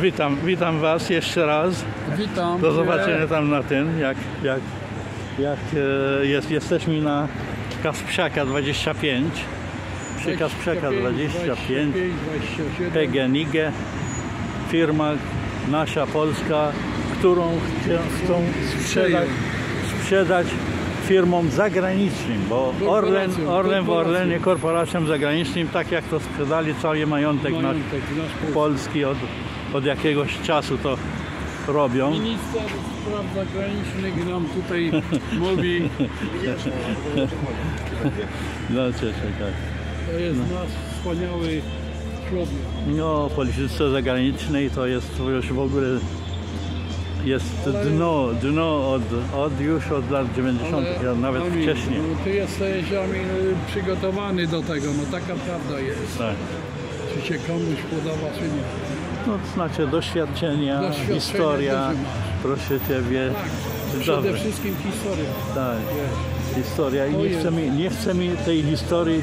Witam, witam Was jeszcze raz. Witam. Do zobaczenia tam na tym, jak, jak, jak e, jest, jesteśmy na Kasprzaka 25. Przy Kasprzaka 25. 27. PGNiG, firma nasza polska, którą chcą sprzedać, sprzedać firmom zagranicznym, bo Orlen, Orlen w. Orlenie korporacjom zagranicznym, tak jak to sprzedali cały majątek Majątek nasz polski od, od jakiegoś czasu to robią. Minister spraw zagranicznych nam tutaj mówi, No cieszę tak. to jest nasz wspaniały człowiek. No, polityce zagranicznej to jest już w ogóle jest dno, dno od, od już od lat 90., a nawet wcześniej. No, ty jesteś Amin, przygotowany do tego, no taka prawda jest. Tak. Czy się komuś podoba, czy nie. No, to znaczy doświadczenia, Doświadczenia historia, proszę Ciebie. Tak, przede Dobre. wszystkim historia. Tak, Wiesz. historia i To nie jest- chce, mi, nie chce mi tej historii,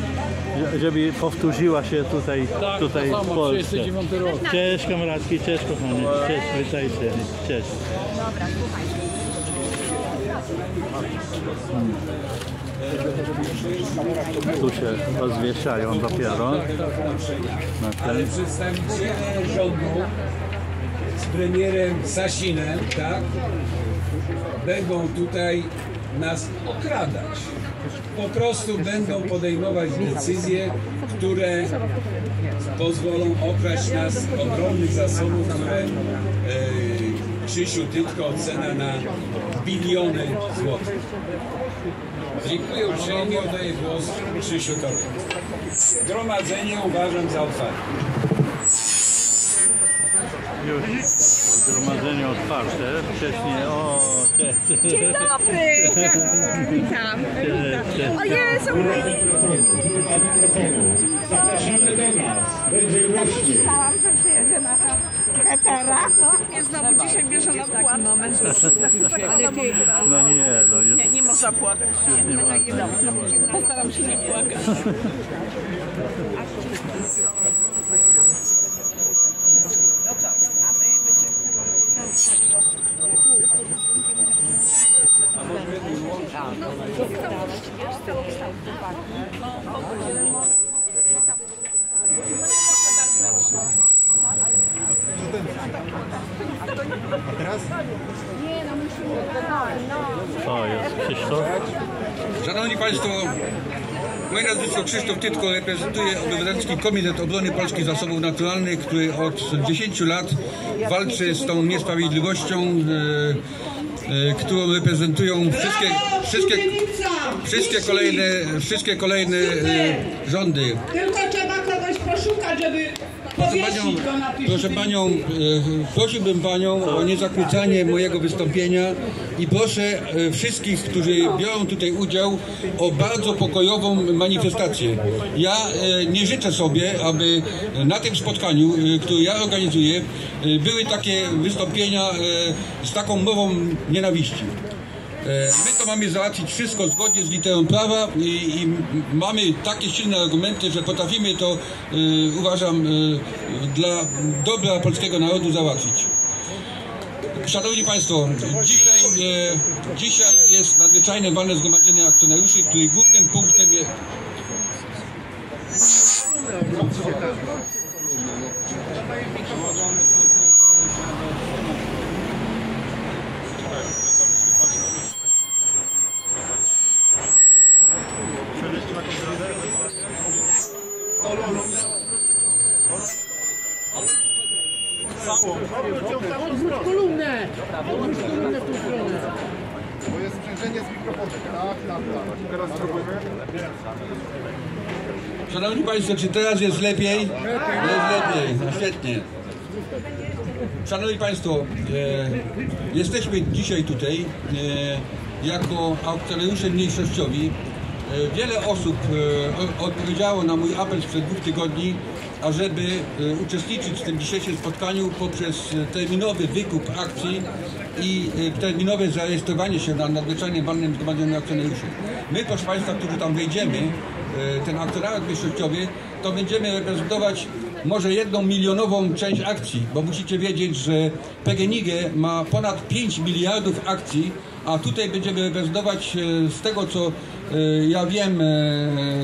że- żeby powtórzyła się tutaj, Tak, tutaj to w samo, Polsce. 39 rok. Cześć komradki, cześć kochanie, cześć, witajcie, cześć. Tu się rozwieszają dopiero. Ale przedstawiciele rządu z premierem Sasinem, tak, będą tutaj nas okradać. Po prostu będą podejmować decyzje, które pozwolą okraść nas z ogromnych zasobów, które e, Krzysiu Tytko ocena na biliony złotych. Dziękuję uprzejmie, oddaję głos Krzysiu Tobie. Zgromadzenie uważam za otwarte. Już zgromadzenie otwarte. Wcześniej, o, cześć. Dzień dobry! Witam. Witam. O Jezu! Myślałam, że przyjedzie nasza hetera. I znowu dzisiaj bierze na płat. moment. Ale ty... No nie, no. Nie, nie można płakać. Nie ma, nie ma. Postaram się nie płakać. No to, a my będziemy... To jest Krzysztof. Szanowni Państwo, moje nazwisko Krzysztof Tytko, reprezentuję Obywatelski Komitet Obrony Polskich Zasobów Naturalnych, który od 10 lat walczy z tą niesprawiedliwością, e, e, którą reprezentują wszystkie, wszystkie, wszystkie kolejne, wszystkie kolejne e, rządy. Tylko trzeba kogoś poszukać, żeby Proszę panią, proszę panią, e, prosiłbym panią o niezakłócanie mojego wystąpienia i proszę e, wszystkich, którzy biorą tutaj udział o bardzo pokojową manifestację. Ja e, nie życzę sobie, aby na tym spotkaniu, które ja organizuję, były takie wystąpienia z taką mową nienawiści. E, My to mamy załatwić wszystko zgodnie z literą prawa i, i mamy takie silne argumenty, że potrafimy to, e, uważam, e, dla dobra polskiego narodu załatwić. Szanowni Państwo, dzisiaj, e, dzisiaj jest nadzwyczajne walne zgromadzenie akcjonariuszy, której głównym punktem jest... Bo jest sprzężenie z mikrofonem. Tak, tak, tak. Teraz spróbujmy. Szanowni Państwo, czy teraz jest lepiej? Jest lepiej, świetnie. Szanowni Państwo, e, jesteśmy dzisiaj tutaj e, jako akcjonariusze mniejszościowi. E, wiele osób e, odpowiedziało na mój apel sprzed dwóch tygodni, ażeby e, uczestniczyć w tym dzisiejszym spotkaniu poprzez terminowy wykup akcji i e, terminowe zarejestrowanie się na nadzwyczajnie walnym zgromadzeniu akcjonariuszy. My, proszę Państwa, którzy tam wejdziemy, ten akcjonariat mniejszościowy, to będziemy reprezentować może jedną milionową część akcji, bo musicie wiedzieć, że PGNiG ma ponad 5 miliardów akcji, a tutaj będziemy reprezentować e, z tego, co e, ja wiem, e,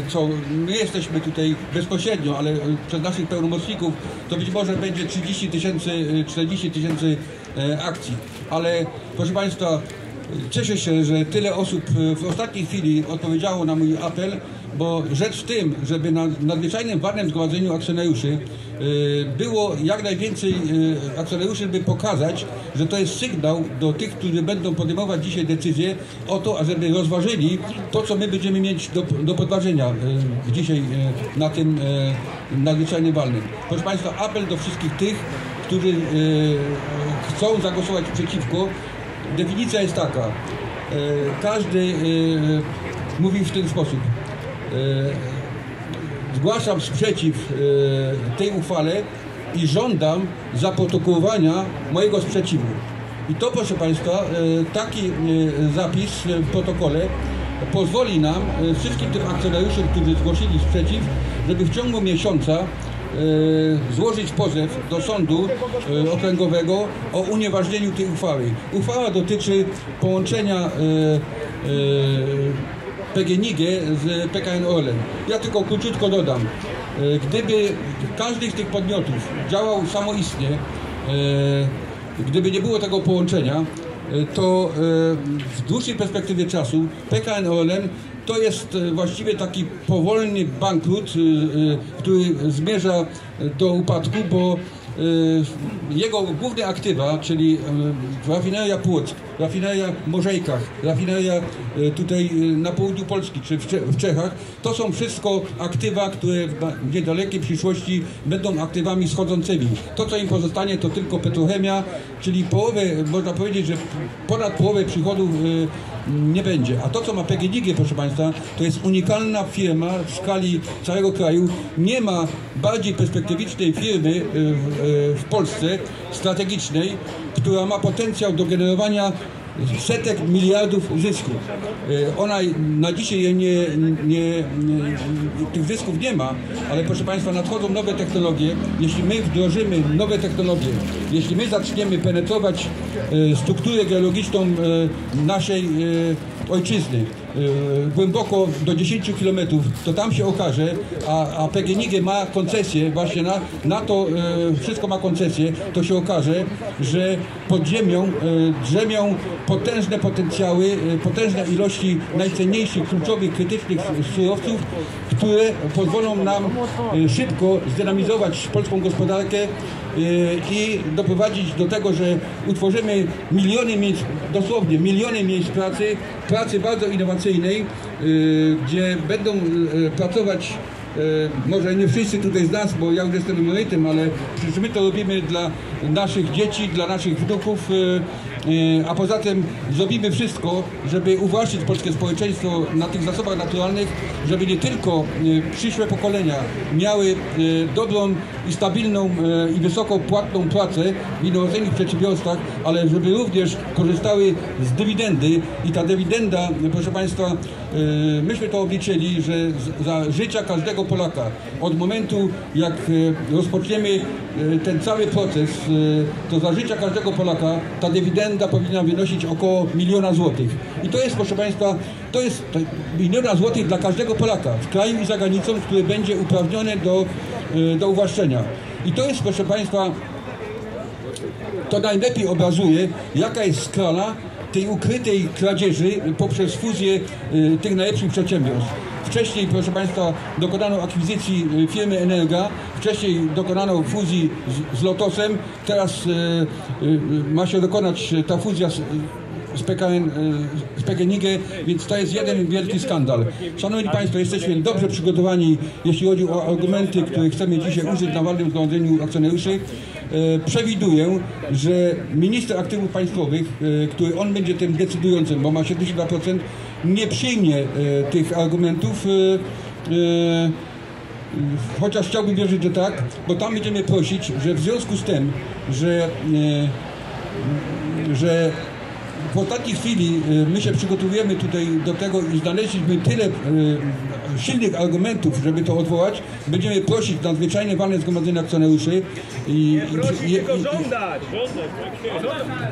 co my jesteśmy tutaj bezpośrednio, ale e, przez naszych pełnomocników to być może będzie 30 tysięcy, e, 40 tysięcy e, akcji. Ale proszę Państwa, Cieszę się, że tyle osób e, w ostatniej chwili odpowiedziało na mój apel, bo rzecz w tym, żeby na nadzwyczajnym walnym zgromadzeniu akcjonariuszy e, było jak najwięcej e, akcjonariuszy, by pokazać, że to jest sygnał do tych, którzy będą podejmować dzisiaj decyzje o to, ażeby rozważyli to, co my będziemy mieć do, do podważenia dzisiaj na tym nadzwyczajnym walnym. Proszę Państwa, apel do wszystkich tych, którzy chcą zagłosować przeciwko, Definicja jest taka. E, każdy e, mówi w ten sposób. E, zgłaszam sprzeciw tej uchwale i żądam zaprotokołowania mojego sprzeciwu. I to, proszę Państwa, taki zapis w protokole pozwoli nam, wszystkim tym akcjonariuszom, którzy zgłosili sprzeciw, żeby w ciągu miesiąca złożyć pozew do sądu e, okręgowego o unieważnieniu tej uchwały. Uchwała dotyczy połączenia e, e, PGNiG z PKN Orlen. Ja tylko króciutko dodam. E, Gdyby każdy z tych podmiotów działał samoistnie, e, gdyby nie było tego połączenia, e, to e, w dłuższej perspektywie czasu PKN Orlen to jest e, właściwie taki powolny bankrut, e, e, który zmierza do upadku, bo jego główne aktywa, czyli rafineria Płock, rafineria w Morzejkach, rafineria e, tutaj e, na południu Polski czy w, Cze- w Czechach, to są wszystko aktywa, które w niedalekiej przyszłości będą aktywami schodzącymi. To, co im pozostanie, to tylko petrochemia, czyli połowę, można powiedzieć, że ponad połowę przychodów e, nie będzie. A to, co ma PGNiG, proszę Państwa, to jest unikalna firma w skali całego kraju. Nie ma bardziej perspektywicznej firmy w, w Polsce, strategicznej, która ma potencjał do generowania setek miliardów zysków. E, Ona na dzisiaj nie, nie, tych zysków nie ma, ale proszę Państwa, nadchodzą nowe technologie. Jeśli my wdrożymy nowe technologie, jeśli my zaczniemy penetrować e, strukturę geologiczną e, naszej ojczyzny głęboko do 10 km, to tam się okaże, a, a PGNiG ma koncesję właśnie na, na to, e, wszystko ma koncesję, to się okaże, że pod ziemią e, drzemią potężne potencjały, potężne ilości najcenniejszych, kluczowych, krytycznych surowców, które pozwolą nam szybko zdynamizować polską gospodarkę i doprowadzić do tego, że utworzymy miliony miejsc, dosłownie miliony miejsc pracy, pracy bardzo innowacyjnej, y, gdzie będą y, pracować y, może nie wszyscy tutaj z nas, bo ja już jestem emerytem, ale przecież my to robimy dla naszych dzieci, dla naszych wnuków, y, y, a poza tym zrobimy wszystko, żeby uwłaszczyć polskie społeczeństwo na tych zasobach naturalnych, żeby nie tylko y, przyszłe pokolenia miały y, dobrą i stabilną i wysoko płatną pracę w innowacyjnych przedsiębiorstwach, ale żeby również korzystały z dywidendy. I ta dywidenda, proszę Państwa, myśmy to obliczyli, że za życia każdego Polaka, od momentu jak y, rozpoczniemy y, ten cały proces, y, to za życia każdego Polaka ta dywidenda powinna wynosić około miliona złotych. I to jest, proszę Państwa, to jest miliona złotych dla każdego Polaka w kraju i za granicą, który będzie uprawniony do, y, do uwłaszczenia. I to jest, proszę Państwa, to najlepiej obrazuje, jaka jest skala tej ukrytej kradzieży poprzez fuzję y, tych najlepszych przedsiębiorstw. Wcześniej, proszę Państwa, dokonano akwizycji y, firmy Energa, wcześniej dokonano fuzji z, z Lotosem, teraz y, ma się dokonać ta fuzja z, z PKN, z więc to jest jeden wielki skandal. Szanowni Państwo, jesteśmy dobrze przygotowani, jeśli chodzi o argumenty, które chcemy dzisiaj użyć na walnym zgromadzeniu akcjonariuszy. E, Przewiduję, że minister aktywów państwowych, e, który on będzie tym decydującym, bo ma 72%, nie przyjmie e, tych argumentów. Chociaż chciałbym wierzyć, że tak, bo tam będziemy prosić, że w związku z tym, że, że w ostatniej chwili my się przygotowujemy tutaj do tego i znaleźliśmy tyle silnych argumentów, żeby to odwołać. Będziemy prosić nadzwyczajne walne zgromadzenie akcjonariuszy i, i, i, i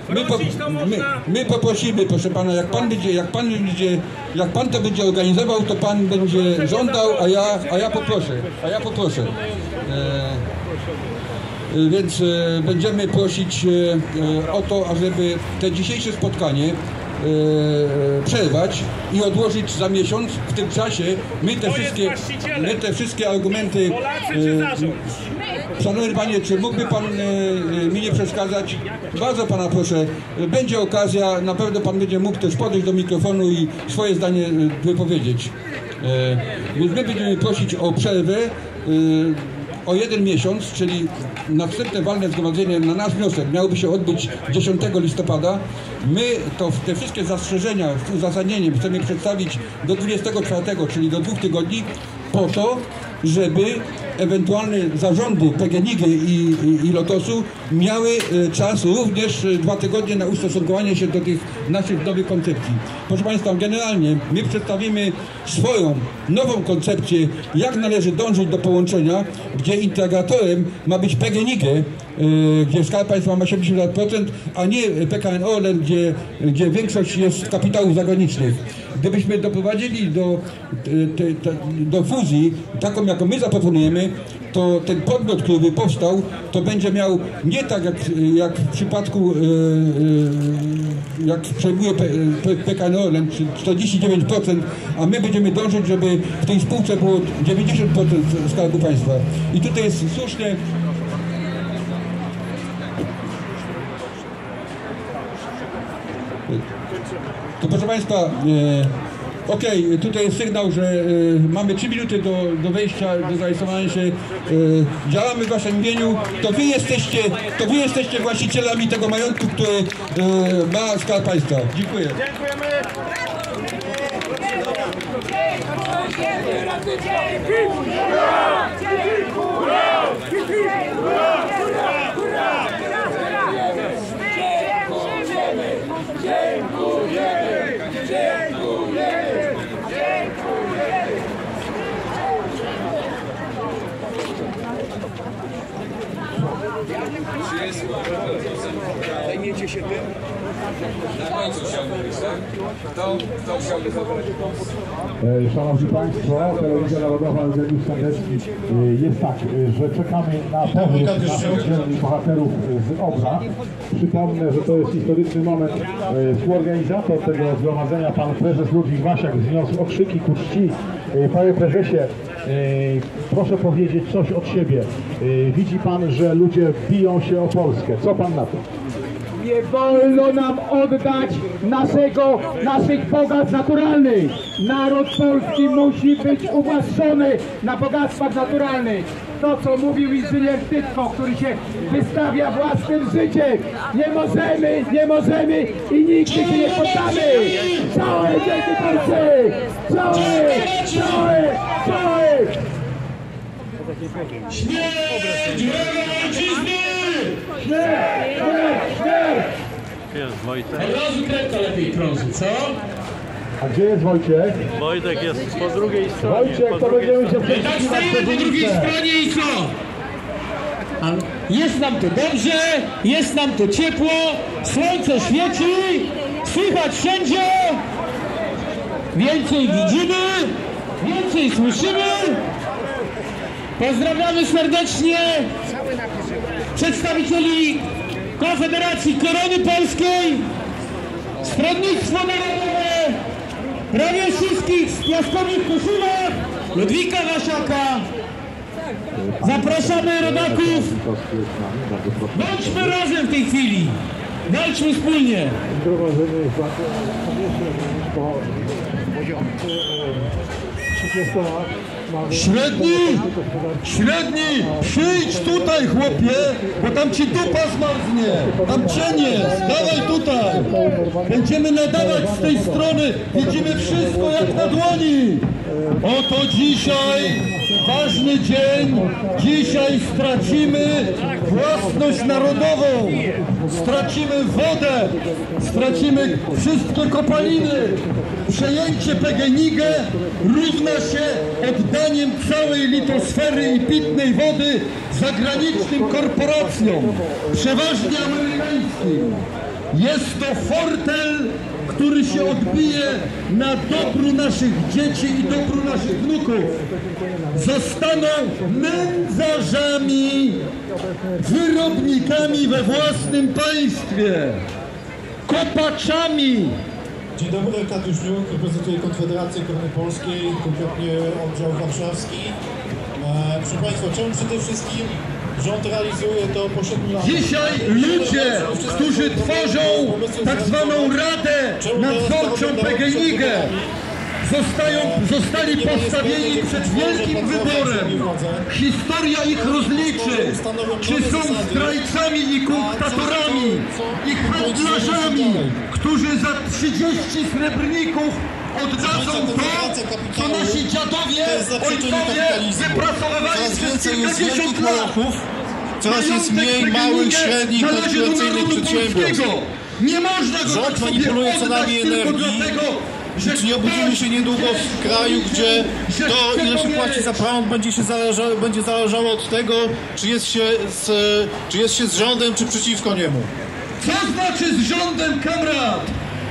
my, po, my, my poprosimy, proszę pana, jak pan będzie, jak pan będzie, jak pan to będzie organizował, to pan będzie żądał, a ja, a ja poproszę, a ja poproszę. E, więc e, będziemy prosić e, o to, ażeby te dzisiejsze spotkanie e, przerwać i odłożyć za miesiąc. W tym czasie my te wszystkie, my te wszystkie argumenty. e, Szanowny panie, czy mógłby pan e, mi nie przeszkadzać? Bardzo pana proszę, będzie okazja, na pewno pan będzie mógł też podejść do mikrofonu i swoje zdanie wypowiedzieć. Więc my będziemy prosić o przerwę. O jeden miesiąc, czyli następne walne zgromadzenie na nasz wniosek miałoby się odbyć 10 listopada. My to te wszystkie zastrzeżenia z uzasadnieniem chcemy przedstawić do 24, czyli do dwóch tygodni, po to, żeby ewentualne zarządy PGNiG i, i, i Lotosu miały e, czas również e, dwa tygodnie na ustosunkowanie się do tych naszych nowych koncepcji. Proszę Państwa, generalnie my przedstawimy swoją nową koncepcję, jak należy dążyć do połączenia, gdzie integratorem ma być PGNiG, gdzie Skarb Państwa ma 70%, a nie PKN Orlen, gdzie, gdzie większość jest kapitałów zagranicznych. Gdybyśmy doprowadzili do, te, te, do fuzji, taką jaką my zaproponujemy, to ten podmiot, który by powstał, to będzie miał nie tak jak, jak w przypadku, e, e, jak przejmuje PKN Orlen, czyli 49%, a my będziemy dążyć, żeby w tej spółce było 90% Skarbu Państwa. I tutaj jest słuszne To proszę Państwa, e, okej, tutaj jest sygnał, że e, mamy 3 minuty do, do wejścia, do zarejestrowania się. E, działamy w Waszym imieniu. To Wy jesteście, to wy jesteście właścicielami tego majątku, który e, ma Skarb Państwa. Dziękuję. Zajmiecie się tym? Na końcu chciałbym być, tak? Kto, kto chciałby zabrać E, Szanowni Państwo, Telewizja Narodowa Eugeniusz Sandecki e, jest tak, e, że czekamy na powrót naszych bohaterów z Obra. Przypomnę, że to jest historyczny moment. E, Współorganizator tego zgromadzenia, pan prezes Ludwik Wasiak wzniosł okrzyki ku czci. E, Panie prezesie, e, proszę powiedzieć coś od siebie. E, Widzi pan, że ludzie biją się o Polskę. Co pan na to? Nie wolno nam oddać naszego, naszych bogactw naturalnych. Naród polski musi być uwłaszczony na bogactwach naturalnych. To, co mówił inżynier Tytko, który się wystawia własnym życiem. Nie możemy, nie możemy i nigdy się nie poddamy. Całe dzięki Polsce! Całe, całe, całe! Śmierć, Jest Wojtek. A gdzie jest Wojciech? Wojtek jest po drugiej stronie. Wojciech, po to drugiej będziemy się stronie. przeciwdziałać przez ulicę. i co? Jest nam tu dobrze, jest nam tu ciepło, słońce świeci, słychać wszędzie, więcej widzimy, więcej słyszymy. Pozdrawiamy serdecznie przedstawicieli Konfederacji Korony Polskiej, Stronnictwo Narodowe, prawie wszystkich w piaskowych koszulach, Ludwika Wasiaka, Zapraszamy rodaków! Bądźmy razem w tej chwili! Walczmy wspólnie! Zgromadzenie jest bardzo śmieszne, bo poziom 30 lat. Średni! Średni! Przyjdź tutaj, chłopie, bo tam ci dupa zmarznie! Tam cień jest! Dawaj tutaj! Będziemy nadawać z tej strony! Widzimy wszystko jak na dłoni! Oto dzisiaj ważny dzień. Dzisiaj stracimy własność narodową, stracimy wodę, stracimy wszystkie kopaliny. Przejęcie PGNiG równa się oddaniem całej litosfery i pitnej wody zagranicznym korporacjom, przeważnie amerykańskim. Jest to fortel, który się odbije na dobru naszych dzieci i dobru naszych wnuków. Zostaną nędzarzami, wyrobnikami we własnym państwie, kopaczami. Dzień dobry, Arkadiusz Miuk, reprezentuję Konfederację Korony Polskiej, konkretnie oddział warszawski. E, proszę Państwa, czemu przede wszystkim rząd realizuje to po 7 latach? Dzisiaj ludzie, którzy tworzą tak zwaną Radę Nadzorczą PGNiG, zostają, zostali postawieni przed wielkim wyborem. Historia ich rozliczy, czy są zdrajcami i kunktatorami, i handlarzami, którzy za 30 srebrników oddadzą to, co nasi dziadowie, ojcowie wypracowywali przez kilkadziesiąt lat. Coraz jest mniej małych, średnich, konkurencyjnych przedsiębiorstw. Nie można go Rząd manipuluje cenami energii. Czy nie obudzimy się niedługo w kraju, gdzie to, ile się płaci za prąd, będzie, się zależało, będzie zależało od tego, czy jest, się z, czy jest się z rządem, czy przeciwko niemu. Co znaczy z rządem, kamrat?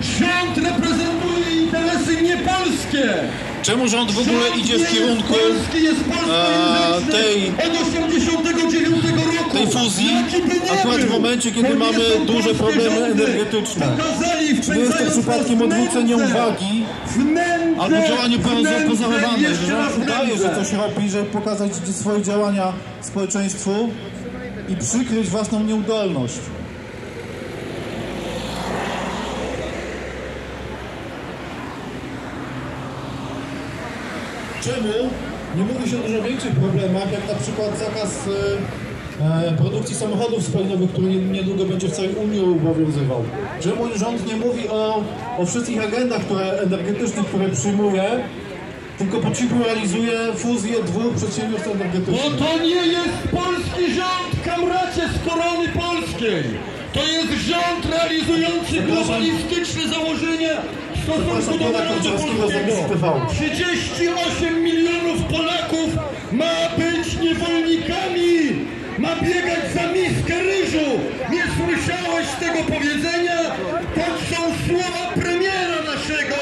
Rząd reprezentuje interesy niepolskie. Czemu rząd w ogóle Rząd idzie w kierunku polski, jest e, polskojęzyczny tej- od 89 roku. tej fuzji, akurat w momencie, kiedy mamy duże problemy energetyczne? Czy nie jest to przypadkiem odwrócenie uwagi albo działanie jeszcze że rząd udaje, że coś robi, żeby pokazać swoje działania społeczeństwu i przykryć własną nieudolność. Czemu nie mówi się o dużo większych problemach, jak na przykład zakaz e, e, produkcji samochodów spalinowych, który nie- niedługo będzie w całej Unii obowiązywał? Czemu rząd nie mówi o, o wszystkich agendach które, energetycznych, które przyjmuje, tylko po cichu realizuje fuzję dwóch przedsiębiorstw Bo energetycznych? to nie jest polski rząd, kamracie z korony polskiej. To jest rząd realizujący globalistyczne założenia stosunku do narodu polskiego. TV. 38 milionów Polaków ma być niewolnikami, ma biegać za miskę ryżu. Nie słyszałeś tego powiedzenia? To są słowa premiera naszego.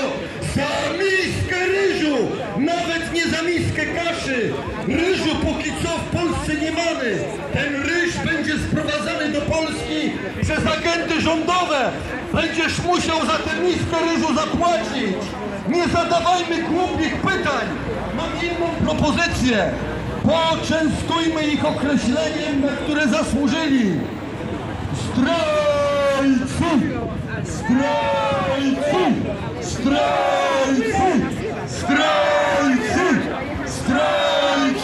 Za miskę ryżu, nawet nie za miskę kaszy. Ryżu póki co w Polsce nie mamy. Ten ryż będzie sprowadzany do Polski przez agendy rządowe. Będziesz musiał za tę miskę ryżu zapłacić. Nie zadawajmy głupich pytań. Mam inną propozycję. Poczęstujmy ich określeniem, na które zasłużyli. Zdrajcy! Стрельцы! Стрельцы! Стрельцы! Стрельцы!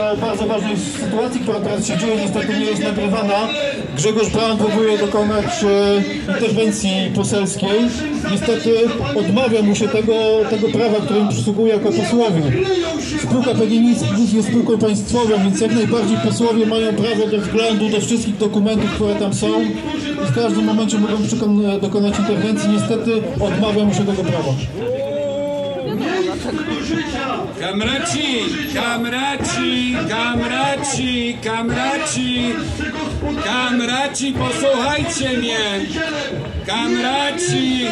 O bardzo ważnej sytuacji, która teraz się dzieje, niestety nie jest nagrywana. Grzegorz Braun próbuje dokonać e, interwencji poselskiej. Niestety odmawia mu się tego, tego prawa, które mu przysługuje jako posłowi. Spółka PGNiG jest spółką państwową, więc jak najbardziej posłowie mają prawo do wglądu do wszystkich dokumentów, które tam są i w każdym momencie mogą dokonać interwencji. Niestety odmawia mu się tego prawa. Kamraci, kamraci, kamraci, kamraci, kamraci, posłuchajcie mnie. Kamraci,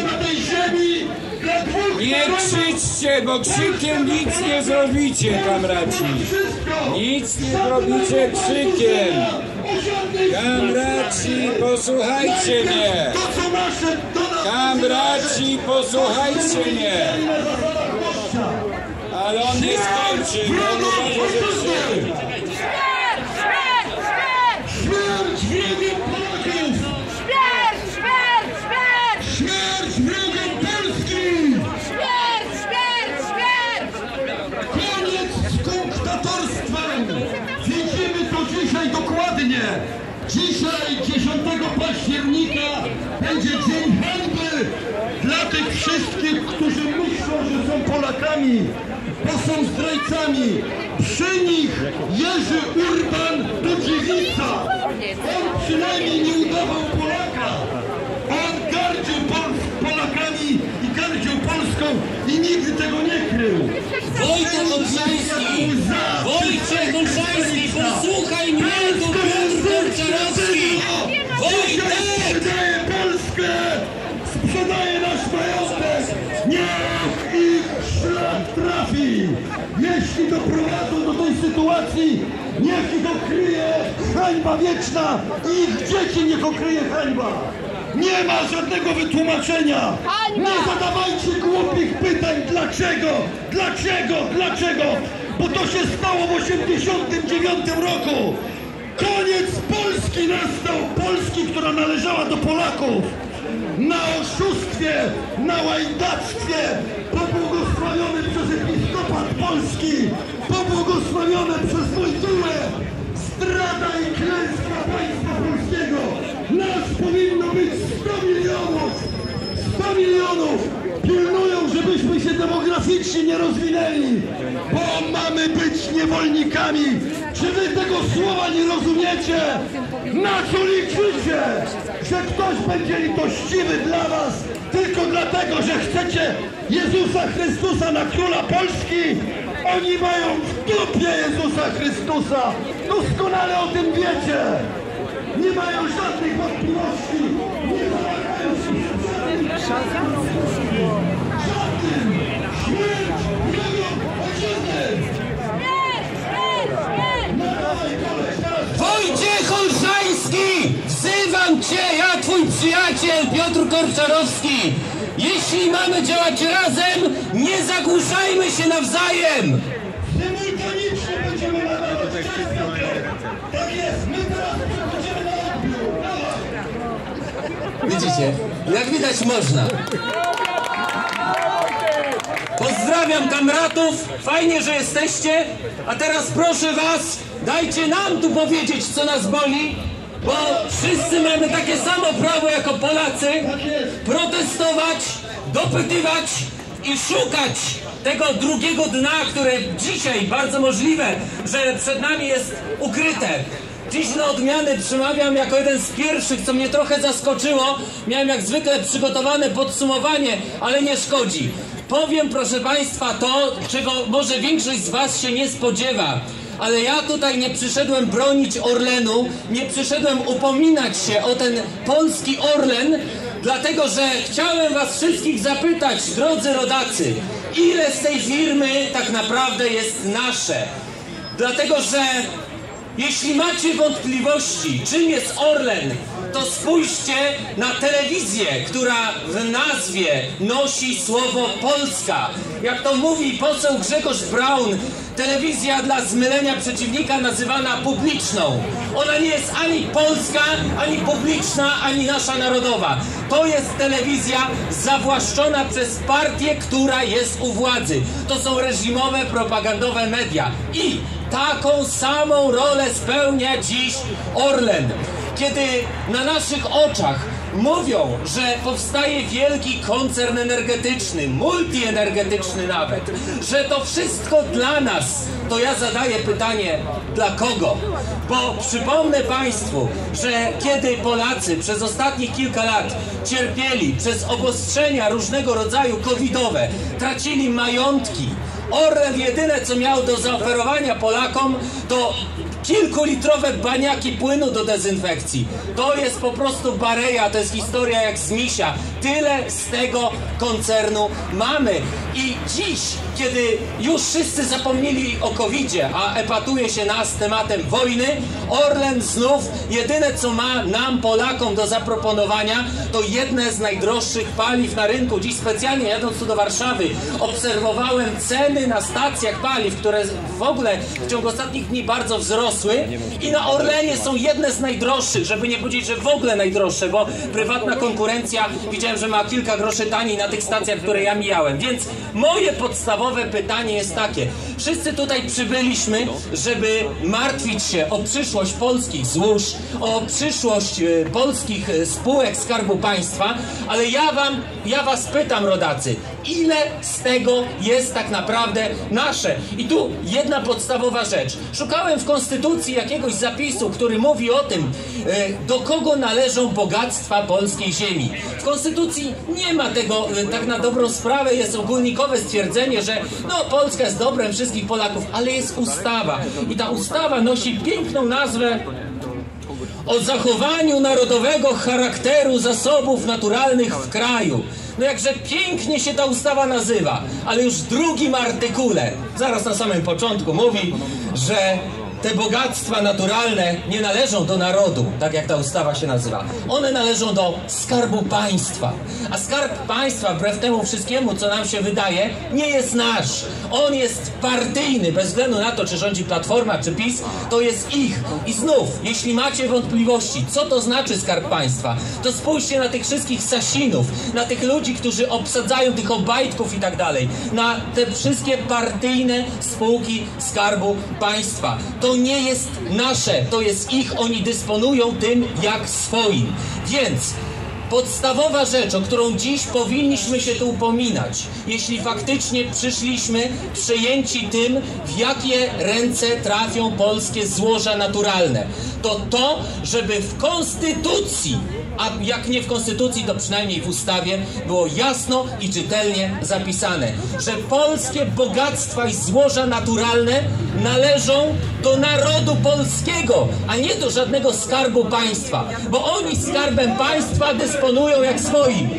nie krzyczcie, bo krzykiem nic nie zrobicie, kamraci. Nic nie zrobicie krzykiem. Kamraci, posłuchajcie mnie. Kamraci, posłuchajcie mnie. Ale on nie skończy, uważa, że krzyczy. Śmierć! Śmierć wrogom Polaków! Śmierć wrogom Polski! Koniec z! Widzimy to dzisiaj dokładnie! Dzisiaj, 10 października, będzie dzień hańby dla tych wszystkich, którzy myślą, że są Polakami, bo są zdrajcami. Przy nich Jerzy Urban to dziewica. On przynajmniej nie udawał Polaka. On gardził Pol Polakami i gardził Polską i nigdy tego nie krył. Wojtek Olszański! Wojciech Olszański, posłuchaj mnie, Korczarowski! Wojtek! Sprzedaje Polskę! Sprzedaje nasz majątek! Niech ich szlak trafi! Jeśli doprowadzą do tej sytuacji, niech ich okryje hańba wieczna i ich dzieci niech okryje hańba! Nie ma żadnego wytłumaczenia! Nie zadawajcie głupich pytań dlaczego, dlaczego, dlaczego! Bo to się stało w 89 roku! Koniec Polski nastał! Polski, która należała do Polaków! Na oszustwie, na łajdactwie, pobłogosławiony przez episkopat Polski, pobłogosławione przez Wojtyłę, zdrada i klęska państwa polskiego! Nas powinno być 100 milionów! 100 milionów! Pilnują, żebyśmy się demograficznie nie rozwinęli, bo mamy być niewolnikami! Czy wy tego słowa nie rozumiecie? Na co liczycie? Że ktoś będzie litościwy dla was tylko dlatego, że chcecie Jezusa Chrystusa na króla Polski? Oni mają w dupie Jezusa Chrystusa! Doskonale o tym wiecie! Nie mają żadnych wątpliwości! Nie zamagają się przed żadnym! Śmierć! Ojczyzny! Wojciech Olszański! Wzywam cię, ja twój przyjaciel Piotr Korczarowski! Jeśli mamy działać razem, nie zagłuszajmy się nawzajem! Symultanicznie będziemy nadawać wszystko. Tak jest, my teraz będziemy na odbiór. Widzicie, jak widać można. Pozdrawiam kamratów, fajnie, że jesteście. A teraz proszę was, dajcie nam tu powiedzieć, co nas boli, bo wszyscy mamy takie samo prawo jako Polacy protestować, dopytywać i szukać tego drugiego dna, które dzisiaj bardzo możliwe, że przed nami jest ukryte. Dziś na odmianę przemawiam jako jeden z pierwszych, co mnie trochę zaskoczyło. Miałem jak zwykle przygotowane podsumowanie, ale nie szkodzi. Powiem, proszę Państwa, to, czego może większość z Was się nie spodziewa. Ale ja tutaj nie przyszedłem bronić Orlenu, nie przyszedłem upominać się o ten polski Orlen, dlatego że chciałem Was wszystkich zapytać, drodzy rodacy, ile z tej firmy tak naprawdę jest nasze? Dlatego, że jeśli macie wątpliwości, czym jest Orlen, to spójrzcie na telewizję, która w nazwie nosi słowo Polska. Jak to mówi poseł Grzegorz Braun, telewizja dla zmylenia przeciwnika nazywana publiczną. Ona nie jest ani polska, ani publiczna, ani nasza narodowa. To jest telewizja zawłaszczona przez partię, która jest u władzy. To są reżimowe, propagandowe media. I taką samą rolę spełnia dziś Orlen. Kiedy na naszych oczach mówią, że powstaje wielki koncern energetyczny, multienergetyczny nawet, że to wszystko dla nas, to ja zadaję pytanie, dla kogo? Bo przypomnę Państwu, że kiedy Polacy przez ostatnich kilka lat cierpieli przez obostrzenia różnego rodzaju covidowe, tracili majątki, Orlen jedyne co miał do zaoferowania Polakom to kilkulitrowe baniaki płynu do dezynfekcji. To jest po prostu bareja, to jest historia jak z misia. Tyle z tego koncernu mamy. I dziś, kiedy już wszyscy zapomnieli o COVID-zie, a epatuje się nas tematem wojny, Orlen znów jedyne co ma nam, Polakom, do zaproponowania, to jedne z najdroższych paliw na rynku. Dziś specjalnie jadąc tu do Warszawy, obserwowałem ceny na stacjach paliw, które w ogóle w ciągu ostatnich dni bardzo wzrosły i na Orlenie są jedne z najdroższych, żeby nie powiedzieć, że w ogóle najdroższe, bo prywatna konkurencja widziałem, że ma kilka groszy taniej na tych stacjach, które ja mijałem. Więc moje podstawowe pytanie jest takie. Wszyscy tutaj przybyliśmy, żeby martwić się o przyszłość polskich złóż, o przyszłość e, polskich e, spółek Skarbu Państwa, ale ja wam, ja was pytam, rodacy, ile z tego jest tak naprawdę nasze? I tu jedna podstawowa rzecz. Szukałem w Konstytucji jakiegoś zapisu, który mówi o tym, e, do kogo należą bogactwa polskiej ziemi. W Konstytucji nie ma tego e, tak na dobrą sprawę, jest ogólnikowe stwierdzenie, że no Polska jest dobrem wszystkich Polaków, ale jest ustawa. I ta ustawa nosi piękną nazwę o zachowaniu narodowego charakteru zasobów naturalnych w kraju. No jakże pięknie się ta ustawa nazywa, ale już w drugim artykule, zaraz na samym początku mówi, że te bogactwa naturalne nie należą do narodu, tak jak ta ustawa się nazywa. One należą do skarbu państwa. A skarb państwa, wbrew temu wszystkiemu, co nam się wydaje, nie jest nasz. On jest partyjny, bez względu na to, czy rządzi Platforma, czy PiS, to jest ich. I znów, jeśli macie wątpliwości, co to znaczy skarb państwa, to spójrzcie na tych wszystkich sasinów, na tych ludzi, którzy obsadzają tych obajtków i tak dalej, na te wszystkie partyjne spółki skarbu państwa. To nie jest nasze, to jest ich, oni dysponują tym jak swoim. Więc podstawowa rzecz, o którą dziś powinniśmy się tu upominać, jeśli faktycznie przyszliśmy przejęci tym, w jakie ręce trafią polskie złoża naturalne, to to, żeby w Konstytucji, a jak nie w Konstytucji, to przynajmniej w ustawie, było jasno i czytelnie zapisane, że polskie bogactwa i złoża naturalne należą do narodu polskiego, a nie do żadnego skarbu państwa, bo oni skarbem państwa dysponują jak swoim.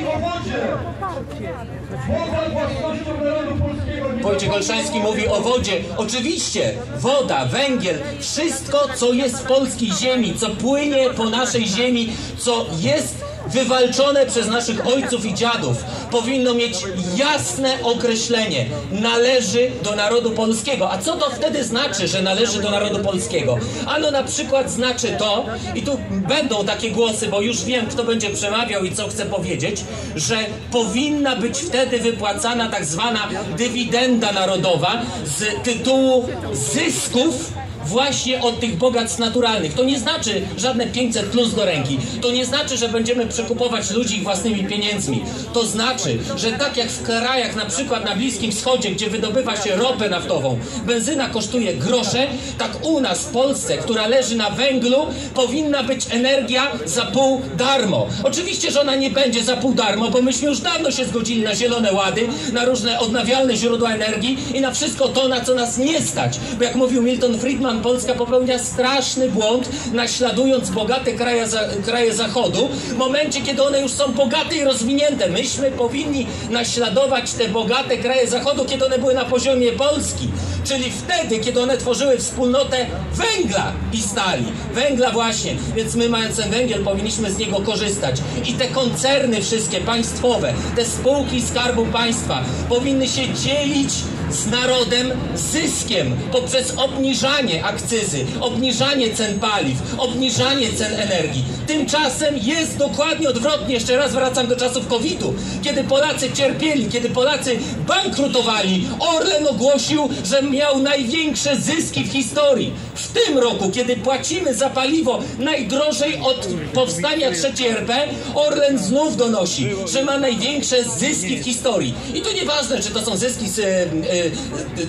Wojciech Olszański mówi o wodzie. Oczywiście, woda, węgiel, wszystko, co jest w polskiej ziemi, co płynie po naszej ziemi, co jest wywalczone przez naszych ojców i dziadów, powinno mieć jasne określenie. Należy do narodu polskiego. A co to wtedy znaczy, że należy do narodu polskiego? Ano na przykład znaczy to, i tu będą takie głosy, bo już wiem, kto będzie przemawiał i co chce powiedzieć, że powinna być wtedy wypłacana tak zwana dywidenda narodowa z tytułu zysków właśnie od tych bogactw naturalnych. To nie znaczy żadne 500 plus do ręki. To nie znaczy, że będziemy przekupować ludzi własnymi pieniędzmi. To znaczy, że tak jak w krajach, na przykład na Bliskim Wschodzie, gdzie wydobywa się ropę naftową, benzyna kosztuje grosze, tak u nas w Polsce, która leży na węglu, powinna być energia za pół darmo. Oczywiście, że ona nie będzie za pół darmo, bo myśmy już dawno się zgodzili na zielone łady, na różne odnawialne źródła energii i na wszystko to, na co nas nie stać. Bo jak mówił Milton Friedman, Polska popełnia straszny błąd, naśladując bogate kraje, za, kraje Zachodu, w momencie, kiedy one już są bogate i rozwinięte. Myśmy powinni naśladować te bogate kraje Zachodu, kiedy one były na poziomie Polski. Czyli wtedy, kiedy one tworzyły wspólnotę węgla i stali. Węgla właśnie. Więc my mając ten węgiel, powinniśmy z niego korzystać. I te koncerny wszystkie państwowe, te spółki Skarbu Państwa powinny się dzielić z narodem zyskiem poprzez obniżanie akcyzy, obniżanie cen paliw, obniżanie cen energii. Tymczasem jest dokładnie odwrotnie. Jeszcze raz wracam do czasów COVID-u, kiedy Polacy cierpieli, kiedy Polacy bankrutowali. Orlen ogłosił, że miał największe zyski w historii. W tym roku, kiedy płacimy za paliwo najdrożej od powstania III RP, Orlen znów donosi, że ma największe zyski w historii. I to nieważne, czy to są zyski z e,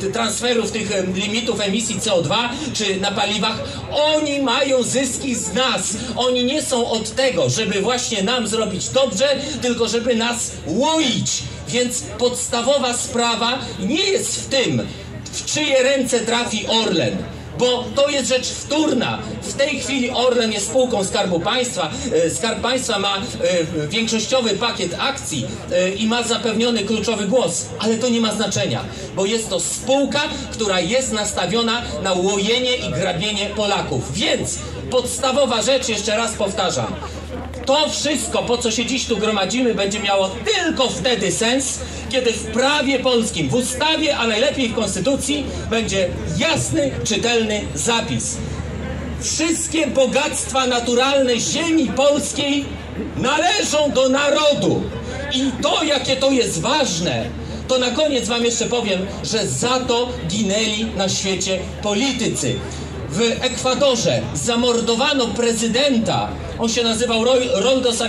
e, transferów tych e, limitów emisji CO2, czy na paliwach. Oni mają zyski z nas. Oni nie są od tego, żeby właśnie nam zrobić dobrze, tylko żeby nas łoić. Więc podstawowa sprawa nie jest w tym, w czyje ręce trafi Orlen. Bo to jest rzecz wtórna. W tej chwili Orlen jest spółką Skarbu Państwa. E, Skarb Państwa ma e, większościowy pakiet akcji e, i ma zapewniony kluczowy głos, ale to nie ma znaczenia, bo jest to spółka, która jest nastawiona na łojenie i grabienie Polaków. Więc podstawowa rzecz, jeszcze raz powtarzam, to wszystko, po co się dziś tu gromadzimy, będzie miało tylko wtedy sens, kiedy w prawie polskim, w ustawie, a najlepiej w konstytucji będzie jasny, czytelny zapis. Wszystkie bogactwa naturalne ziemi polskiej należą do narodu. I to, jakie to jest ważne, to na koniec wam jeszcze powiem, że za to ginęli na świecie politycy. W Ekwadorze zamordowano prezydenta, on się nazywał Roy, Roldos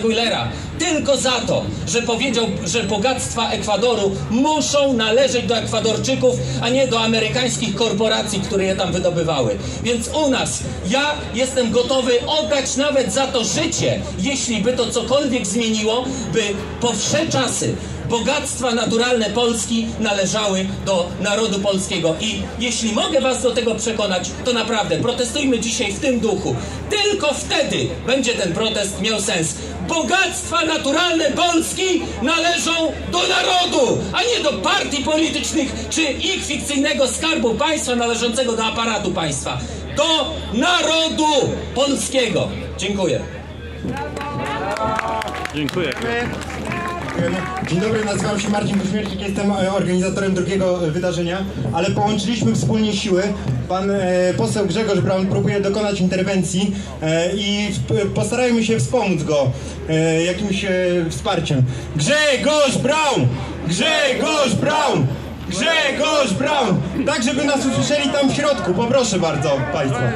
tylko za to, że powiedział, że bogactwa Ekwadoru muszą należeć do Ekwadorczyków, a nie do amerykańskich korporacji, które je tam wydobywały. Więc u nas, ja jestem gotowy oddać nawet za to życie, jeśli by to cokolwiek zmieniło, by po wsze czasy bogactwa naturalne Polski należały do narodu polskiego. I jeśli mogę was do tego przekonać, to naprawdę protestujmy dzisiaj w tym duchu. Tylko wtedy będzie ten protest miał sens. Bogactwa naturalne Polski należą do narodu, a nie do partii politycznych czy ich fikcyjnego skarbu państwa należącego do aparatu państwa. Do narodu polskiego. Dziękuję. Dziękuję. Dzień dobry, nazywam się Marcin Kuśmierczyk, jestem e, organizatorem drugiego e, wydarzenia, ale połączyliśmy wspólnie siły. Pan e, poseł Grzegorz Braun próbuje dokonać interwencji i postarajmy się wspomóc go jakimś wsparciem. Grzegorz Braun! Grzegorz Braun! Grzegorz Braun! Tak, żeby nas usłyszeli tam w środku, poproszę bardzo Państwa.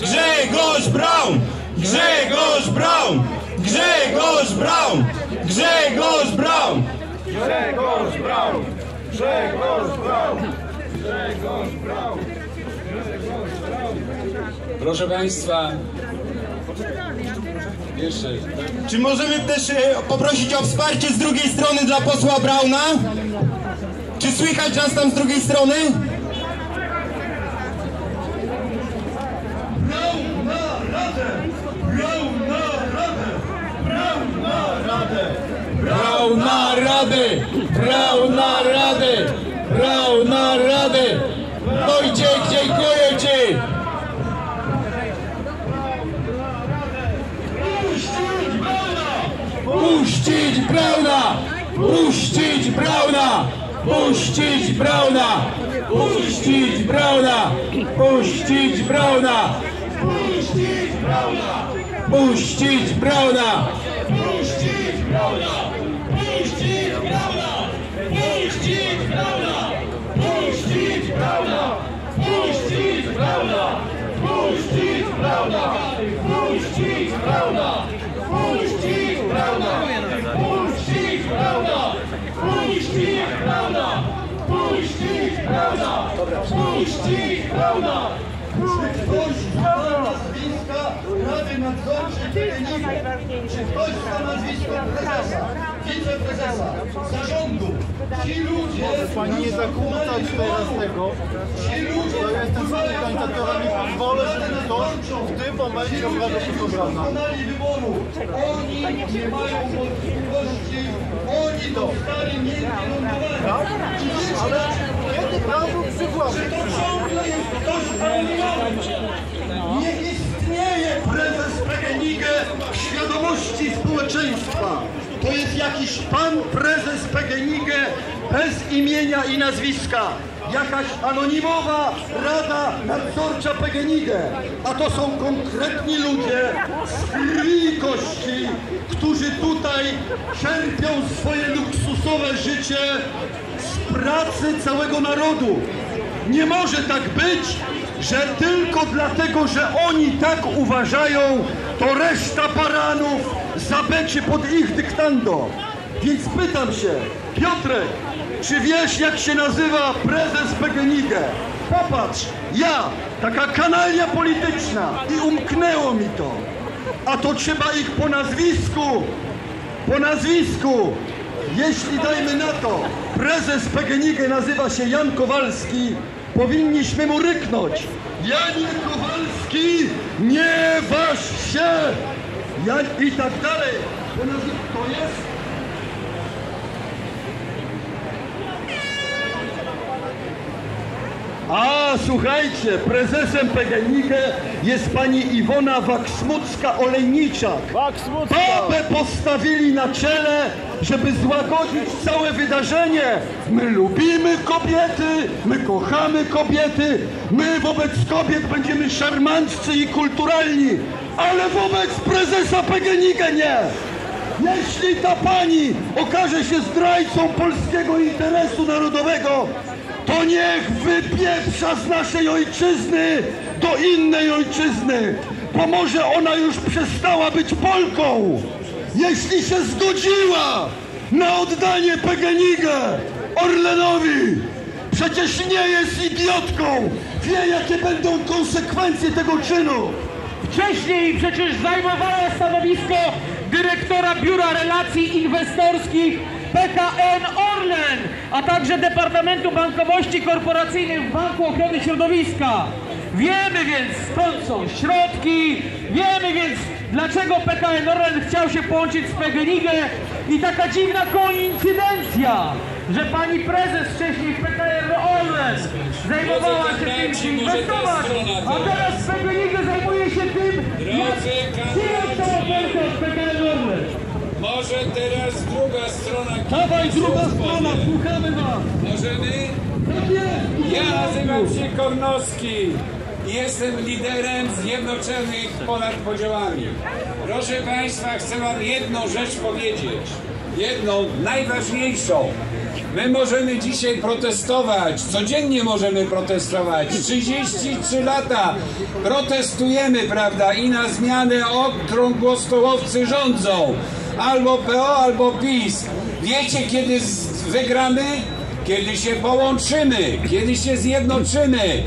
Grzegorz Braun! Grzegorz Braun! Grzegorz Braun! Grzegorz Braun! Grzegorz Braun! Grzegorz Braun! Grzegorz Braun! Proszę Państwa, jeszcze Czy możemy też e, poprosić o wsparcie z drugiej strony dla posła Brauna? Czy słychać nas tam z drugiej strony? Braun na radę! Braun na radę! Braun na radę! Brał na radę! Brał na radę! Brał na radę! Wojciech, dziękuję Ci! Puścić Brauna! Puścić Brauna! Puścić Brauna! Puścić Brauna! Puścić Brauna! Puścić Brauna! Puścić Brauna! Puścić Brauna! Puścić Brauna! Puścić Brauna! Puścić Brauna! Puścić Brauna! Puścić Brauna! Puścić Brauna! Puścić Brauna! Puścić Brauna! Puścić Brauna! Puścić Brauna! Puścić Brauna! Czy ktoś Rady Nadzorczej PGNiG? Czy ktoś zna nazwisko prezesa, wiceprezesa, zarządu? Ci ludzie... Pani nie zakłócać teraz tego. Ci ludzie... Ja jestem organizatorem i pozwolę, żeby ktoś w tym momencie obrażał się programa. dokonali wyboru. Oni nie mają wątpliwości. Oni dostali miękkie lądowanie. Tak? Ale kiedy prawo przykład? że to ciągle jest ktoś anonimowy. Nie istnieje prezes PGNiG w świadomości społeczeństwa. To jest jakiś pan prezes PGNiG bez imienia i nazwiska. Jakaś anonimowa rada nadzorcza PGNiG. A to są konkretni ludzie z krwi i kości, którzy tutaj czerpią swoje luksusowe życie z pracy całego narodu. Nie może tak być, że tylko dlatego, że oni tak uważają, to reszta baranów zabecie pod ich dyktando. Więc pytam się, Piotrek, czy wiesz jak się nazywa prezes PGNiG? Popatrz, ja, taka kanalia polityczna i umknęło mi to. A to trzeba ich po nazwisku, po nazwisku. Jeśli dajmy na to, prezes PGNiG nazywa się Jan Kowalski, powinniśmy mu ryknąć. Janie Kowalski, nie waż się! Ja, I tak dalej. To jest A słuchajcie, prezesem PGNiG jest pani Iwona Waksmucka-Olejniczak. Babę postawili na czele, żeby złagodzić całe wydarzenie. My lubimy kobiety, my kochamy kobiety, my wobec kobiet będziemy szarmanccy i kulturalni, ale wobec prezesa PGNiG nie. Jeśli ta pani okaże się zdrajcą polskiego interesu narodowego, to niech wypieprza z naszej ojczyzny do innej ojczyzny, bo może ona już przestała być Polką, jeśli się zgodziła na oddanie PGNiG Orlenowi. Przecież nie jest idiotką, wie jakie będą konsekwencje tego czynu. Wcześniej przecież zajmowała stanowisko dyrektora Biura Relacji Inwestorskich PKN Orlen, a także Departamentu Bankowości Korporacyjnej w Banku Ochrony Środowiska. Wiemy więc skąd są środki, wiemy więc dlaczego PKN Orlen chciał się połączyć z PGNiG i taka dziwna koincydencja, że pani prezes wcześniej w PKN Orlen zajmowała się tym, inwestować, a teraz. PGNiG zajmuje się tym, jak przyjąć tą ofertę od PKN Orlen. Może teraz druga strona. Dawaj, druga strona, słuchamy was. Możemy? Ja nazywam się Kornowski jestem liderem Zjednoczonych ponad podziałami. Proszę Państwa, chcę Wam jedną rzecz powiedzieć. Jedną, najważniejszą. My możemy dzisiaj protestować, codziennie możemy protestować. 33 lata protestujemy, prawda, i na zmianę okrągłostołowcy rządzą. Albo PO, albo PiS. Wiecie, kiedy wygramy? Kiedy się połączymy, kiedy się zjednoczymy,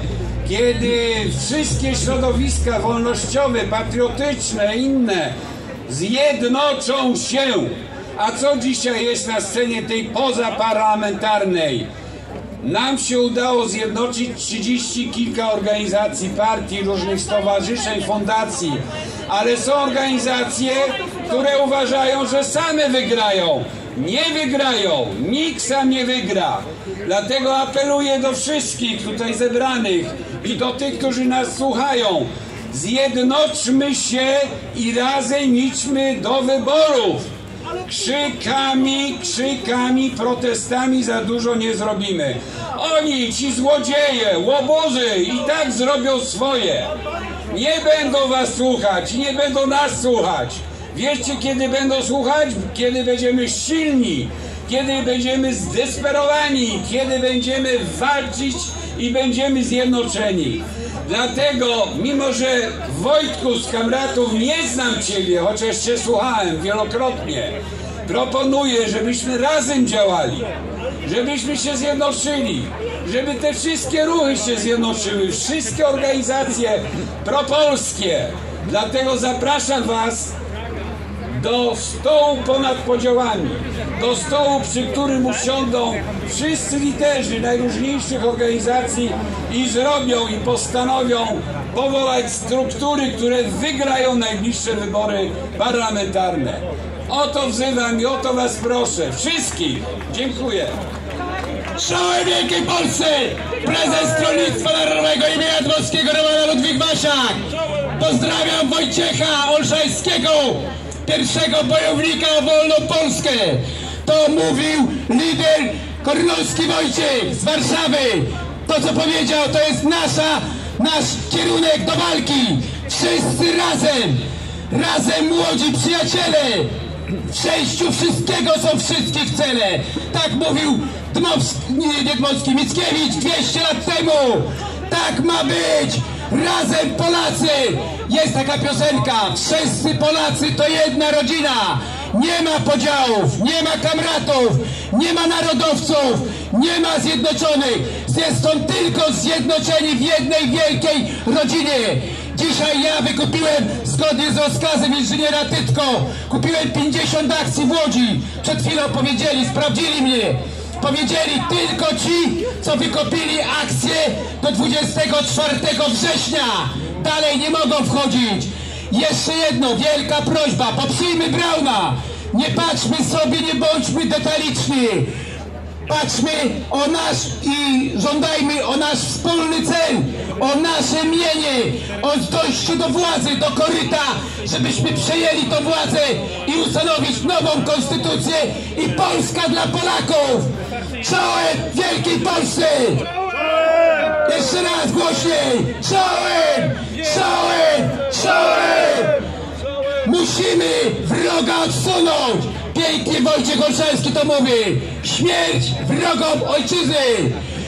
kiedy wszystkie środowiska wolnościowe, patriotyczne, inne zjednoczą się. A co dzisiaj jest na scenie tej pozaparlamentarnej? Nam się udało zjednoczyć 30 kilka organizacji, partii, różnych stowarzyszeń, fundacji, ale są organizacje, które uważają, że same wygrają. Nie wygrają, nikt sam nie wygra. Dlatego apeluję do wszystkich tutaj zebranych i do tych, którzy nas słuchają. Zjednoczmy się i razem idźmy do wyborów. Krzykami, krzykami, protestami za dużo nie zrobimy. Oni, ci złodzieje, łobuzy i tak zrobią swoje. Nie będą was słuchać, nie będą nas słuchać. Wiecie, kiedy będą słuchać? Kiedy będziemy silni, kiedy będziemy zdesperowani, kiedy będziemy walczyć i będziemy zjednoczeni. Dlatego, mimo że Wojtku z kamratów nie znam Ciebie, chociaż Cię słuchałem wielokrotnie, proponuję, żebyśmy razem działali, żebyśmy się zjednoczyli, żeby te wszystkie ruchy się zjednoczyły, wszystkie organizacje propolskie. Dlatego zapraszam Was do stołu ponad podziałami, do stołu, przy którym usiądą wszyscy liderzy najróżniejszych organizacji i zrobią i postanowią powołać struktury, które wygrają najbliższe wybory parlamentarne. O to wzywam i o to was proszę. Wszystkich. Dziękuję. Całej Wielkiej Polsce prezes Stronnictwa Narodowego imienia Dmowskiego Romana Ludwik Wasiak. Pozdrawiam Wojciecha Olszańskiego, pierwszego bojownika o wolną Polskę. To mówił lider Kornowski Wojciech z Warszawy. To co powiedział to jest nasza, nasz kierunek do walki. Wszyscy razem, razem młodzi przyjaciele. W przejściu wszystkiego są wszystkich cele. Tak mówił Dmowski, nie, Dmowski, Mickiewicz 200 lat temu. Tak ma być. Razem Polacy. Jest taka piosenka. Wszyscy Polacy to jedna rodzina. Nie ma podziałów, nie ma kamratów, nie ma narodowców, nie ma zjednoczonych. Są tylko zjednoczeni w jednej wielkiej rodzinie. Dzisiaj ja wykupiłem, zgodnie z rozkazem inżyniera Tytko, kupiłem 50 akcji w Łodzi. Przed chwilą powiedzieli, sprawdzili mnie. Powiedzieli tylko ci, co wykopili akcję do 24 września. Dalej nie mogą wchodzić. Jeszcze jedno, wielka prośba, poprzyjmy Brauna. Nie patrzmy sobie, nie bądźmy detaliczni. Patrzmy o nasz i żądajmy o nasz wspólny cel, o nasze mienie, o dojście do władzy, do koryta, żebyśmy przejęli tę władzę i ustanowić nową konstytucję i Polska dla Polaków! Czołem Wielkiej Polsce! Jeszcze raz głośniej! Czołem! Czołem! Czołem! Musimy wroga odsunąć! Pięknie Wojciech Olszewski to mówi! Śmierć wrogom ojczyzny!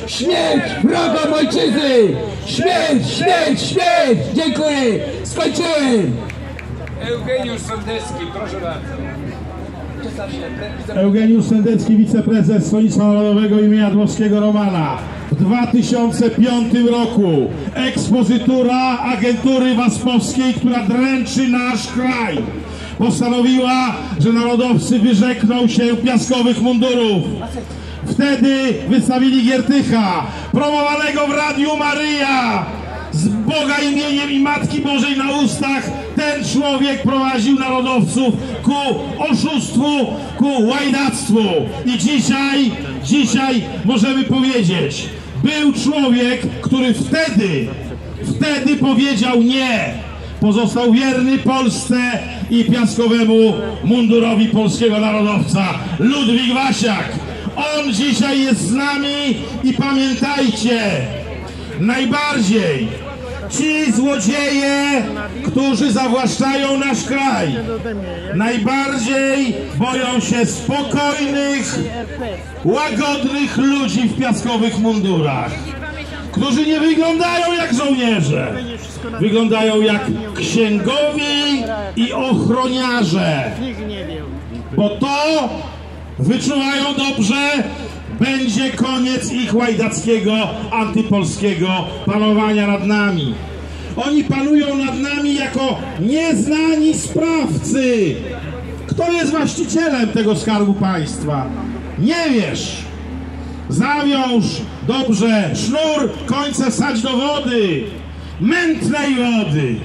Śmierć wrogom ojczyzny! Śmierć, śmierć, śmierć! Dziękuję! Skończyłem! Eugeniusz Sądecki, proszę bardzo. Eugeniusz Sendecki, wiceprezes Stronnictwa Narodowego imienia Dmowskiego Romana. W 2005 roku ekspozytura agentury waspowskiej, która dręczy nasz kraj, postanowiła, że narodowcy wyrzekną się piaskowych mundurów. Wtedy wystawili Giertycha, promowanego w Radiu Maryja, z Boga imieniem i Matki Bożej na ustach ten człowiek prowadził narodowców ku oszustwu, ku łajdactwu. I dzisiaj, dzisiaj możemy powiedzieć, był człowiek, który wtedy, wtedy powiedział nie. Pozostał wierny Polsce i piaskowemu mundurowi polskiego narodowca Ludwik Wasiak. On dzisiaj jest z nami i pamiętajcie, najbardziej ci złodzieje, którzy zawłaszczają nasz kraj, najbardziej boją się spokojnych, łagodnych ludzi w piaskowych mundurach, którzy nie wyglądają jak żołnierze, wyglądają jak księgowi i ochroniarze, bo to wyczuwają dobrze, będzie koniec ich łajdackiego, antypolskiego panowania nad nami. Oni panują nad nami jako nieznani sprawcy. Kto jest właścicielem tego skarbu państwa? Nie wiesz. Zawiąż dobrze sznur, końce wsadź do wody. Mętnej wody.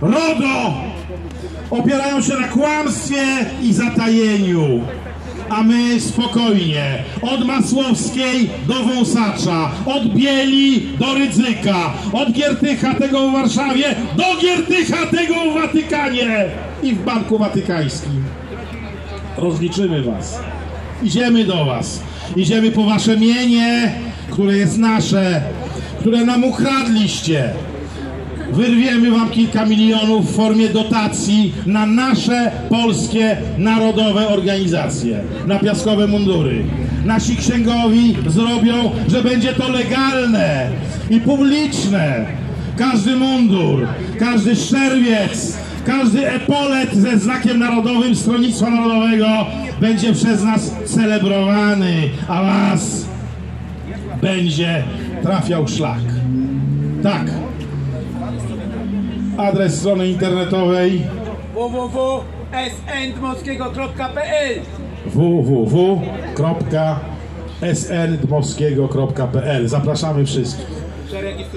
RODO opierają się na kłamstwie i zatajeniu a my spokojnie. Od Masłowskiej do Wąsacza, od Bieli do Rydzyka, od Giertycha tego w Warszawie do Giertycha tego w Watykanie i w Banku Watykańskim. Rozliczymy was. Idziemy do was. Idziemy po wasze mienie, które jest nasze, które nam ukradliście. Wyrwiemy wam kilka milionów w formie dotacji na nasze polskie narodowe organizacje, na piaskowe mundury. Nasi księgowi zrobią, że będzie to legalne i publiczne. Każdy mundur, każdy szczerbiec, każdy epolet ze znakiem narodowym Stronnictwa Narodowego będzie przez nas celebrowany, a was będzie trafiał szlak. Tak adres strony internetowej www.sndmowskiego.pl www.sndmowskiego.pl Zapraszamy wszystkich.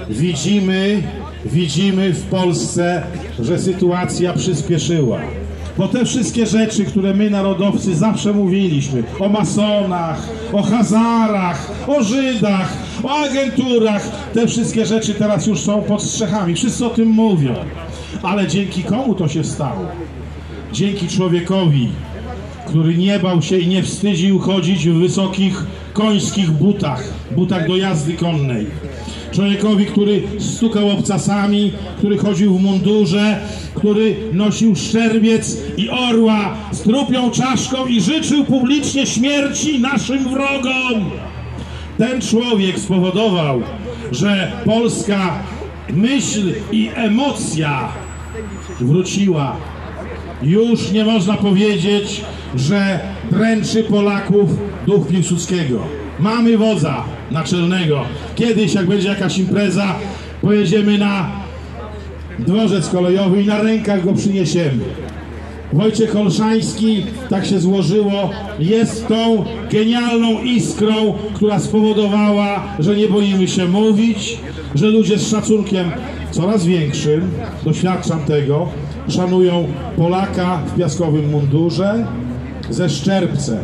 Widzimy, widzimy w Polsce, że sytuacja przyspieszyła. Bo te wszystkie rzeczy, które my narodowcy zawsze mówiliśmy, o masonach, o Hazarach, o Żydach, o agenturach, te wszystkie rzeczy teraz już są pod strzechami. Wszyscy o tym mówią. Ale dzięki komu to się stało? Dzięki człowiekowi, który nie bał się i nie wstydził chodzić w wysokich końskich butach, butach do jazdy konnej. Człowiekowi, który stukał obcasami, który chodził w mundurze, który nosił szczerbiec i orła z trupią czaszką i życzył publicznie śmierci naszym wrogom. Ten człowiek spowodował, że polska myśl i emocja wróciła. Już nie można powiedzieć, że dręczy Polaków duch Piłsudskiego. Mamy wodza naczelnego. Kiedyś, jak będzie jakaś impreza, pojedziemy na dworzec kolejowy i na rękach go przyniesiemy. Wojciech Olszański, tak się złożyło, jest tą genialną iskrą, która spowodowała, że nie boimy się mówić, że ludzie z szacunkiem coraz większym, doświadczam tego, szanują Polaka w piaskowym mundurze ze Szczerbcem.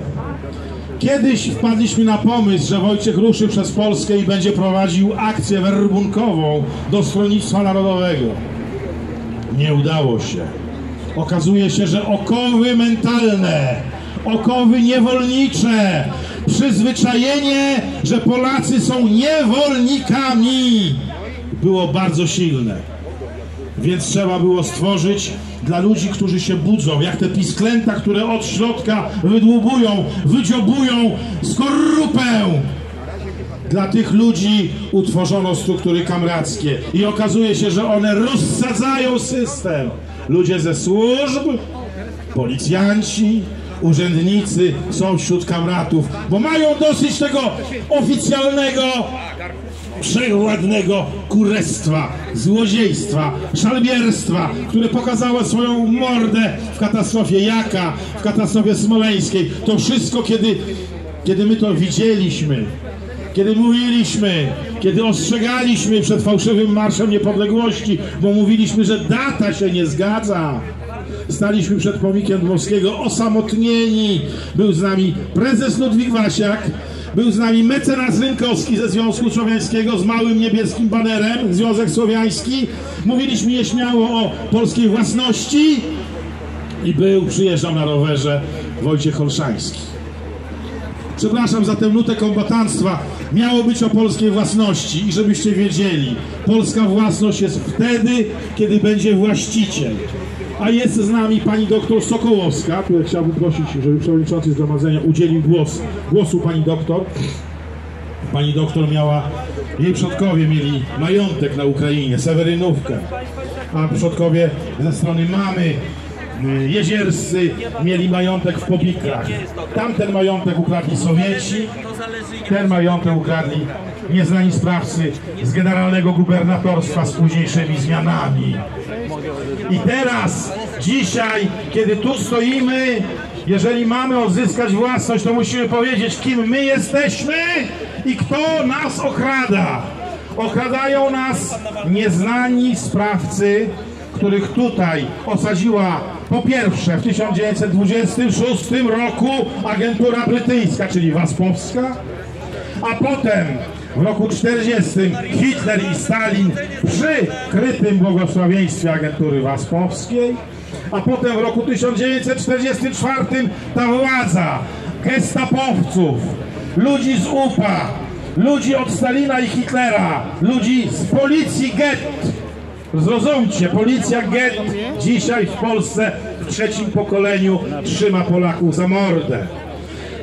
Kiedyś wpadliśmy na pomysł, że Wojciech ruszy przez Polskę i będzie prowadził akcję werbunkową do Stronnictwa Narodowego. Nie udało się. Okazuje się, że okowy mentalne, okowy niewolnicze, przyzwyczajenie, że Polacy są niewolnikami, było bardzo silne. Więc trzeba było stworzyć dla ludzi, którzy się budzą, jak te pisklęta, które od środka wydłubują, wydziobują skorupę. Dla tych ludzi utworzono struktury kamrackie i okazuje się, że one rozsadzają system. Ludzie ze służb, policjanci, urzędnicy są wśród kamratów, bo mają dosyć tego oficjalnego wszechwładnego kurestwa, złodziejstwa, szalbierstwa, które pokazało swoją mordę w katastrofie Jaka, w katastrofie smoleńskiej. To wszystko, kiedy, kiedy my to widzieliśmy, kiedy mówiliśmy, kiedy ostrzegaliśmy przed fałszywym Marszem Niepodległości, bo mówiliśmy, że data się nie zgadza. Staliśmy przed pomnikiem Dmowskiego osamotnieni. Był z nami prezes Ludwik Wasiak, był z nami mecenas Rynkowski ze Związku Słowiańskiego z małym niebieskim banerem, Związek Słowiański. Mówiliśmy nieśmiało o polskiej własności i był, przyjeżdżał na rowerze Wojciech Olszański. Przepraszam za tę nutę kombatanstwa. Miało być o polskiej własności i żebyście wiedzieli, polska własność jest wtedy, kiedy będzie właściciel. A jest z nami pani doktor Sokołowska, której chciałbym prosić, żeby przewodniczący zgromadzenia udzielił głos, głosu pani doktor. Pani doktor miała, jej przodkowie mieli majątek na Ukrainie, Sewerynówkę, a przodkowie ze strony mamy jezierscy mieli majątek w Pobikrach. Tamten majątek ukradli Sowieci, ten majątek ukradli nieznani sprawcy z generalnego gubernatorstwa z późniejszymi zmianami. I teraz, dzisiaj, kiedy tu stoimy, jeżeli mamy odzyskać własność, to musimy powiedzieć, kim my jesteśmy i kto nas okrada. Okradają nas nieznani sprawcy, których tutaj osadziła po pierwsze w 1926 roku agentura brytyjska, czyli Waspowska, a potem w roku 40 Hitler i Stalin przy krytym błogosławieństwie agentury Waspowskiej, a potem w roku 1944 ta władza gestapowców, ludzi z UPA, ludzi od Stalina i Hitlera, ludzi z policji gett. Zrozumcie, policja gett dzisiaj w Polsce w trzecim pokoleniu trzyma Polaków za mordę.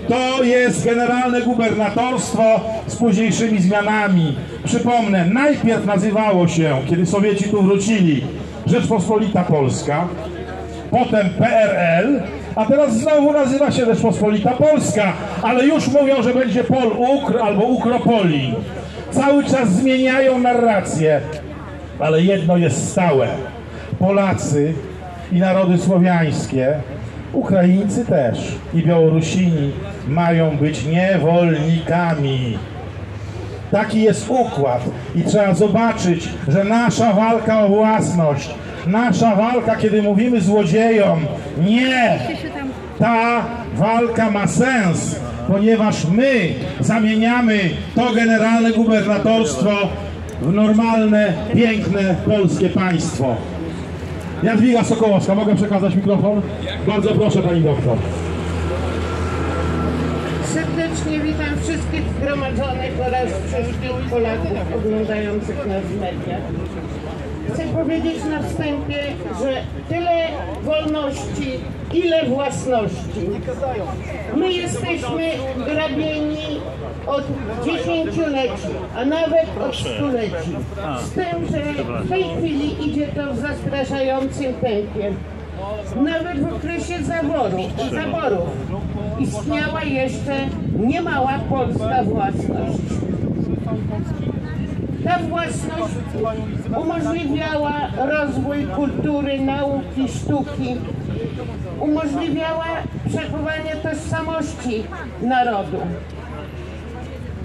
To jest generalne gubernatorstwo z późniejszymi zmianami. Przypomnę, najpierw nazywało się, kiedy Sowieci tu wrócili, Rzeczpospolita Polska, potem PRL, a teraz znowu nazywa się Rzeczpospolita Polska, ale już mówią, że będzie Pol Ukr albo Ukropoli. Cały czas zmieniają narrację, ale jedno jest stałe. Polacy i narody słowiańskie Ukraińcy też i Białorusini mają być niewolnikami. Taki jest układ i trzeba zobaczyć, że nasza walka o własność, nasza walka, kiedy mówimy złodziejom, nie, ta walka ma sens, ponieważ my zamieniamy to generalne gubernatorstwo w normalne, piękne polskie państwo. Jadwiga Sokołowska, mogę przekazać mikrofon? Bardzo proszę pani doktor. Serdecznie witam wszystkich zgromadzonych oraz wszystkich Polaków oglądających nas w mediach. Chcę powiedzieć na wstępie, że tyle wolności, ile własności. My jesteśmy grabieni od dziesięcioleci, a nawet od stuleci. Z tym, że w tej chwili idzie to w zastraszającym tempie. Nawet w okresie zaborów, zaborów istniała jeszcze niemała polska własność. Ta własność umożliwiała rozwój kultury, nauki, sztuki umożliwiała przechowanie tożsamości narodu.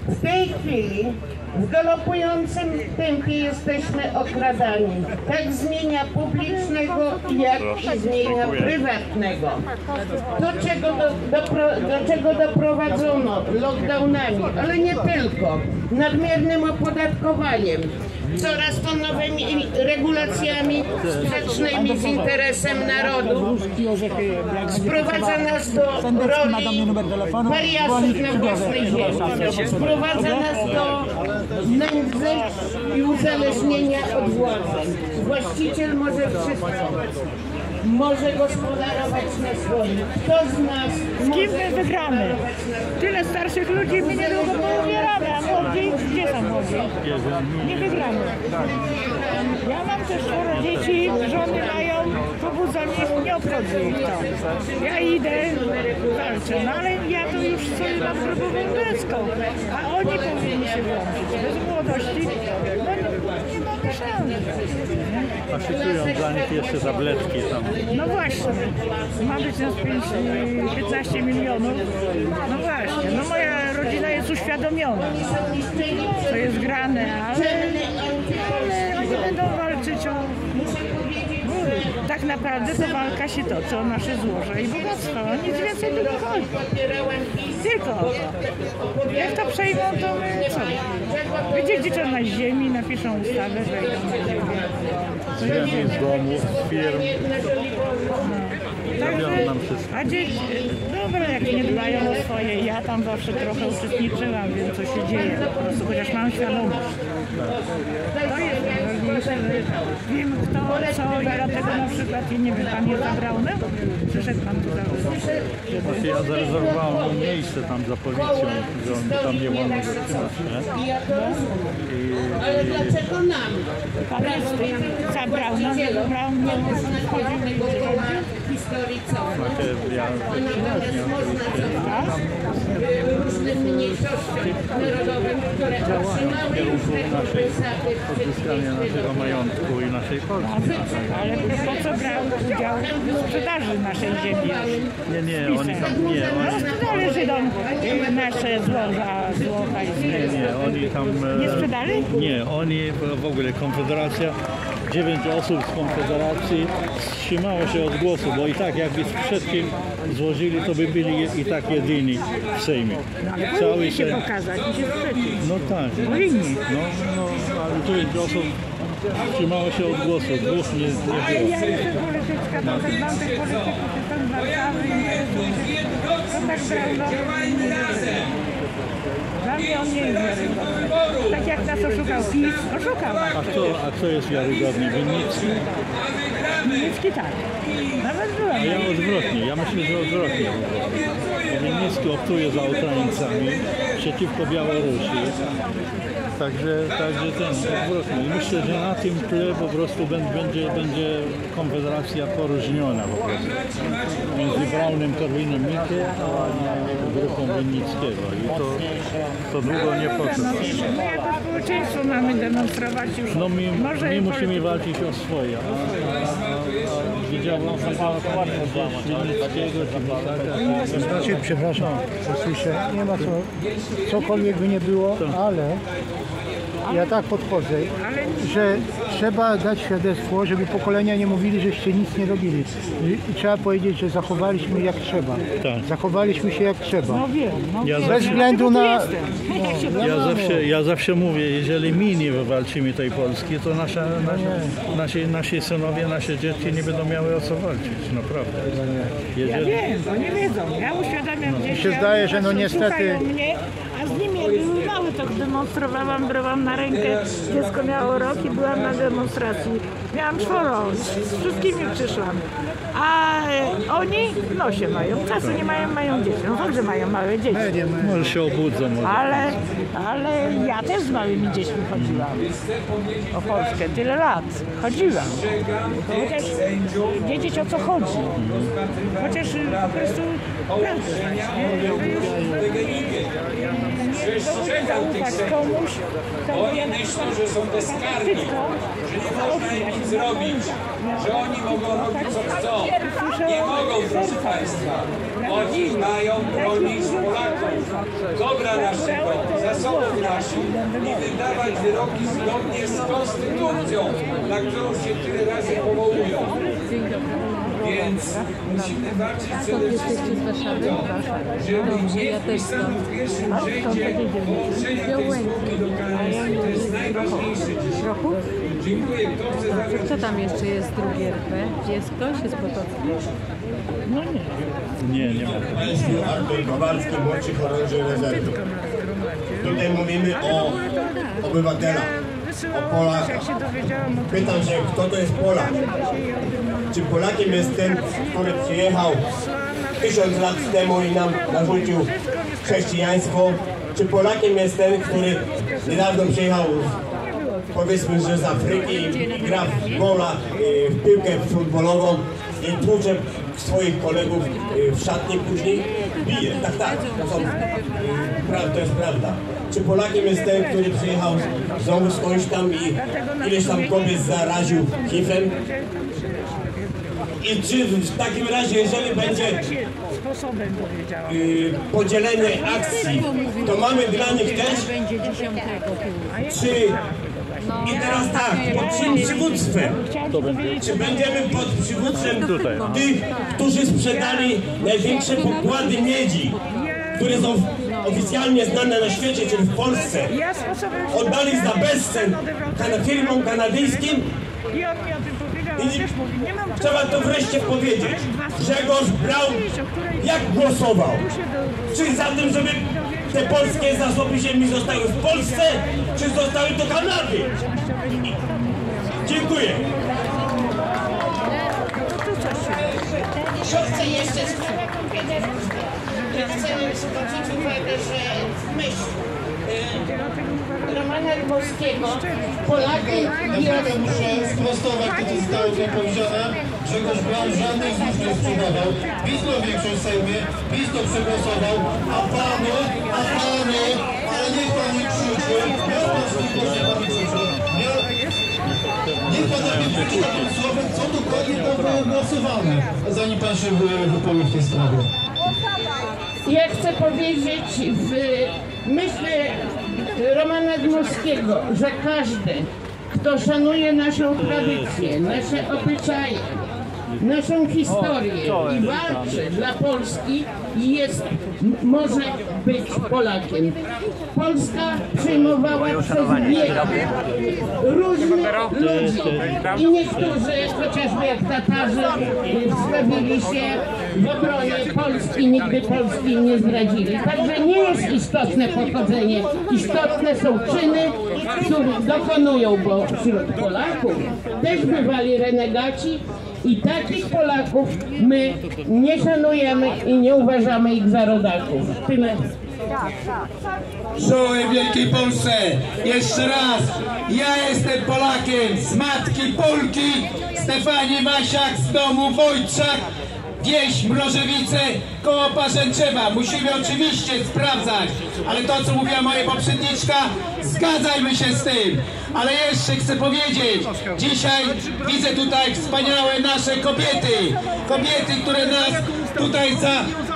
W tej chwili w galopującym tempie jesteśmy okradani, tak z mienia publicznego, jak i z mienia prywatnego. Do czego, do, dopro, do czego doprowadzono lockdownami, ale nie tylko, nadmiernym opodatkowaniem, coraz to nowymi regulacjami sprzecznymi z interesem narodu, sprowadza nas do roli wariatów na własnej ziemi, sprowadza nas do nędzy i uzależnienia od władzy. Właściciel może wszystko. Może gospodarować na swoim. Kto z nas Z kim my wygramy? Tyle starszych ludzi, my niedługo poumieramy, a gdzie? Nie wygramy. Ja mam też czworo dzieci, żony mają, pobudzą ich, nie obchodzi ich to. Ja idę, walczę, no ale ja to już sobie mam grobową deską, a oni powinni się włączyć. Bez młodości, no nie mamy szans. A szykują dla nich jeszcze tabletki tam. No właśnie, ma być nas 5, 15 milionów. No właśnie, no moja rodzina jest uświadomiona, co jest grane, ale, ale Tak naprawdę to walka się toczy o nasze złoże i bogactwo. Nic więcej tu nie chodzi. Tylko. Jak to przejmą, to my co? Wydziedziczą na ziemi, napiszą ustawę, wejdą na ziemię. Z domów, z firm. Zabiorą nam wszystko. A dzieci, dobra, jak nie dbają o swoje, ja tam zawsze trochę uczestniczyłam, wiem co się dzieje, po prostu, chociaż mam świadomość. To jest wiem kto, co i dlatego na przykład, i nie wiem, pan jest zabrany? Przyszedł pan tu zabrać. Ja zarezerwowałem miejsce tam za policją, że on tam nie wolno zatrzymać, nie? Ale dlaczego nam? Pan jest zabrał, no zabrał, no chodził historii co? Znaczy ja Natomiast można zabrać różnym mniejszościom narodowym, które otrzymały w odzyskanie naszego majątku i naszej Polski. Ale po co brał udział w sprzedaży naszej ziemi? Nie, nie, oni tam, nie, No oni, sprzedali Żydom nasze złoża, złota i nie, nie, oni tam... e, Nie sprzedali? Nie, oni w ogóle Konfederacja, dziewięć osób z Konfederacji wstrzymało się od głosu, bo i tak jakby z przedkiem złożyli, to by byli i tak jedyni Sejmie. Cały się Sejm. pokazać. No tak. Powinni. No, no, ale dziewięć osób wstrzymało się od głosu, dwóch nie, nie Ale było. ja jestem polityczka, to też mam tych polityków, jestem z Warszawy i to tak brał, Dla mnie on nie jest wiarygodny. Tak jak nas oszukał PiS, oszukał nas. A kto, a kto jest wiarygodny? Winnicki? Winnicki tak. Nawet byłem. A ja odwrotnie, ja myślę, że odwrotnie. Winnicki optuje za Ukraińcami przeciwko Białorusi. Także, także ten, odwrotnie. I myślę, że na tym tle po prostu bę- będzie, będzie Konfederacja poróżniona po prostu. Między Braunem Korwinem-Mikke a grupą Winnickiego. I to, to długo nie potrwa. My jako społeczeństwo mamy demonstrować już. No my, my musimy walczyć o swoje. A, a, a, Znaczy, przepraszam, słyszę, nie ma co, cokolwiek by nie było, ale ja tak podchodzę, że trzeba dać świadectwo, żeby pokolenia nie mówili, żeście nic nie robili. I, trzeba powiedzieć, że zachowaliśmy jak trzeba. Zachowaliśmy się jak trzeba. No wiem, no Ja wiem. zawsze- Bez względu na... jestem. Ja zawsze, ja zawsze mówię, jeżeli my nie wywalczymy tej Polski, to nasza, nasza, nasi, nasi synowie, nasze dzieci nie będą miały o co walczyć, naprawdę. Ja Jeżeli, wiem, bo nie wiedzą. Ja uświadamiam Mi dzieci. się zdaje, że no oni niestety- mnie, a z nimi jak były małe, to demonstrowałam, brałam na rękę. Dziecko miało rok i byłam na demonstracji. Miałam czworo, z wszystkimi przyszłam. A e, oni nosie mają. Czasu nie mają, mają dzieci. No dobrze mają małe dzieci. może się obudzą. Może. Ale, ale ja też z małymi dziećmi chodziłam. O Polskę tyle lat. Chodziłam. Chociaż wiedzieć o co chodzi. Chociaż po prostu prawdę znać, nie? Zaufać komuś, kto Oni myślą, że są bezkarni, że nie można nic zrobić, że oni mogą robić co chcą. Nie mogą proszę Państwa, oni mają bronić Polaków, dobra naszego, zasobów naszych i wydawać wyroki zgodnie z konstytucją, na którą się tyle razy powołują. Więc musimy walczyć przede wszystkim o to, żeby nie wpisano w pierwszym rzędzie połączenia tej spółki do KNS. To jest najważniejsze dzisiaj. Dziękuję. Kto chce zabrać Co tam jeszcze jest drugie RP? Jest ktoś? Jest Potocki? No nie. Nie, nie ma. Artur Kowalski, młodszy chorąży rezerwy. Tutaj mówimy o obywatelach, o Polakach. Pytam się, kto to jest Polak? Czy Polakiem jest ten, który przyjechał tysiąc lat temu i nam narzucił chrześcijaństwo? Czy Polakiem jest ten, który niedawno przyjechał powiedzmy, że z Afryki i gra w gola, y, w piłkę futbolową i tłucze swoich kolegów y, w szatni później bije. Tak, tak, to, są, y, to jest prawda. Czy Polakiem jest ten, który przyjechał znowu skądś tam i ileś tam kobiet zaraził HIV-em? I czy w takim razie, jeżeli będzie sposobem powiedziałam. y, podzielenie akcji, to mamy dla nich też Będzie 10 czy i teraz tak, pod czym przywództwem? Czy będziemy pod przywództwem tych, którzy sprzedali największe pokłady miedzi, które są oficjalnie znane na świecie, czyli w Polsce? Oddali za bezcen firmom kanadyjskim I trzeba to wreszcie powiedzieć. Grzegorz Braun jak głosował? Czy za tym, żeby te polskie zasoby ziemi zostały w Polsce, czy zostały do Kanady? Dziękuję. Chcę jeszcze konfederacji. Chcę zwrócić uwagę, że myśl y, Romana Dmowskiego Polacy Ja muszę sprostować to, co zostało tutaj powiedziane. Grzegorz Braun żadnych złóż nie sprzedawał. PiS ma większość w Sejmie, PiS to przegłosował, a panu, a panu, ale niech pan nie krzyczy, miał pan swój głos, niech pan nie krzyczy. Niech pan najpierw przeczyta tym słowem, co dokładnie tam było głosowane, zanim pan się wy- wypowie w tej sprawie. Ja chcę powiedzieć w myśli Romana Dmowskiego, że każdy, kto szanuje naszą tradycję, nasze obyczaje, naszą historię i walczy dla Polski, jest, m- może być Polakiem. Polska przyjmowała przez wieki różnych ludzi i niektórzy, chociażby jak Tatarzy, wstawili się w obronie Polski, nigdy Polski nie zdradzili. Także nie jest istotne pochodzenie, istotne są czyny, których dokonują, bo wśród Polaków też bywali renegaci i takich Polaków my nie szanujemy i nie uważamy ich za rodaków. Tyle. Czołem Wielkiej Polsce! Jeszcze raz! Ja jestem Polakiem z matki Polki Stefanii Masiak z domu Wojczak Wieś Mrożewice koło Parzęczewa. Musimy oczywiście sprawdzać, ale to co mówiła moja poprzedniczka, zgadzajmy się z tym. Ale jeszcze chcę powiedzieć, dzisiaj widzę tutaj wspaniałe nasze kobiety. Kobiety, które nas tutaj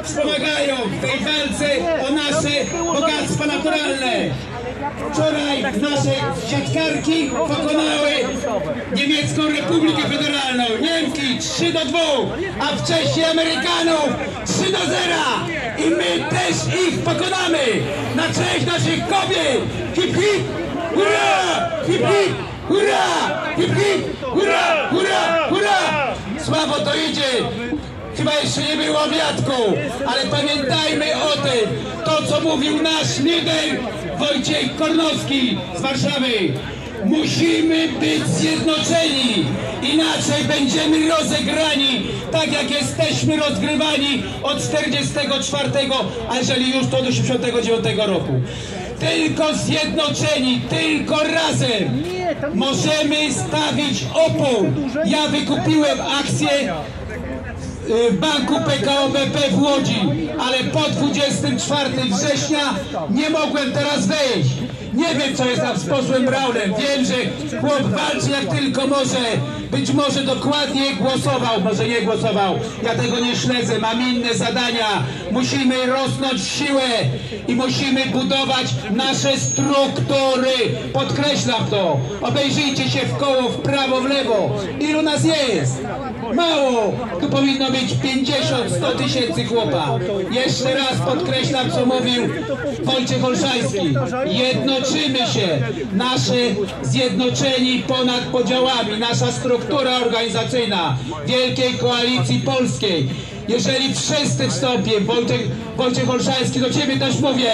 wspomagają w tej walce o nasze bogactwa naturalne. Wczoraj nasze siatkarki pokonały Niemiecką Republikę Federalną. Niemki 3 do 2, a wcześniej Amerykanów 3 do 0. I my też ich pokonamy. Na cześć naszych kobiet. Hip hip, hurra! Hip hip, hurra! Hip hip, hurra, hurra, hurra! Słabo to idzie. Chyba jeszcze nie było obiadku, ale pamiętajmy o tym, to co mówił nasz lider Wojciech Kornowski z Warszawy. Musimy być zjednoczeni, inaczej będziemy rozegrani, tak jak jesteśmy rozgrywani od 44, a jeżeli już to do 79 roku. Tylko zjednoczeni, tylko razem możemy stawić opór. Ja wykupiłem akcję banku PKO BP w Łodzi, ale po 24 września nie mogłem teraz wejść. Nie wiem co jest tam z posłem Braunem. Wiem, że chłop walczy jak tylko może. być może dokładnie głosował, może nie głosował. Ja tego nie śledzę, mam inne zadania. Musimy rosnąć siłę i musimy budować nasze struktury. Podkreślam to. Obejrzyjcie się w koło, w prawo, w lewo. Ilu nas jest? Mało. Tu powinno być 50-100 tysięcy chłopa. Jeszcze raz podkreślam, co mówił Wojciech Olszański. Jednoczymy się. Nasze zjednoczeni ponad podziałami. Nasza struktura organizacyjna Wielkiej Koalicji Polskiej. Jeżeli wszyscy wstąpią, Wojciech, Wojciech Olszański, do Ciebie też mówię,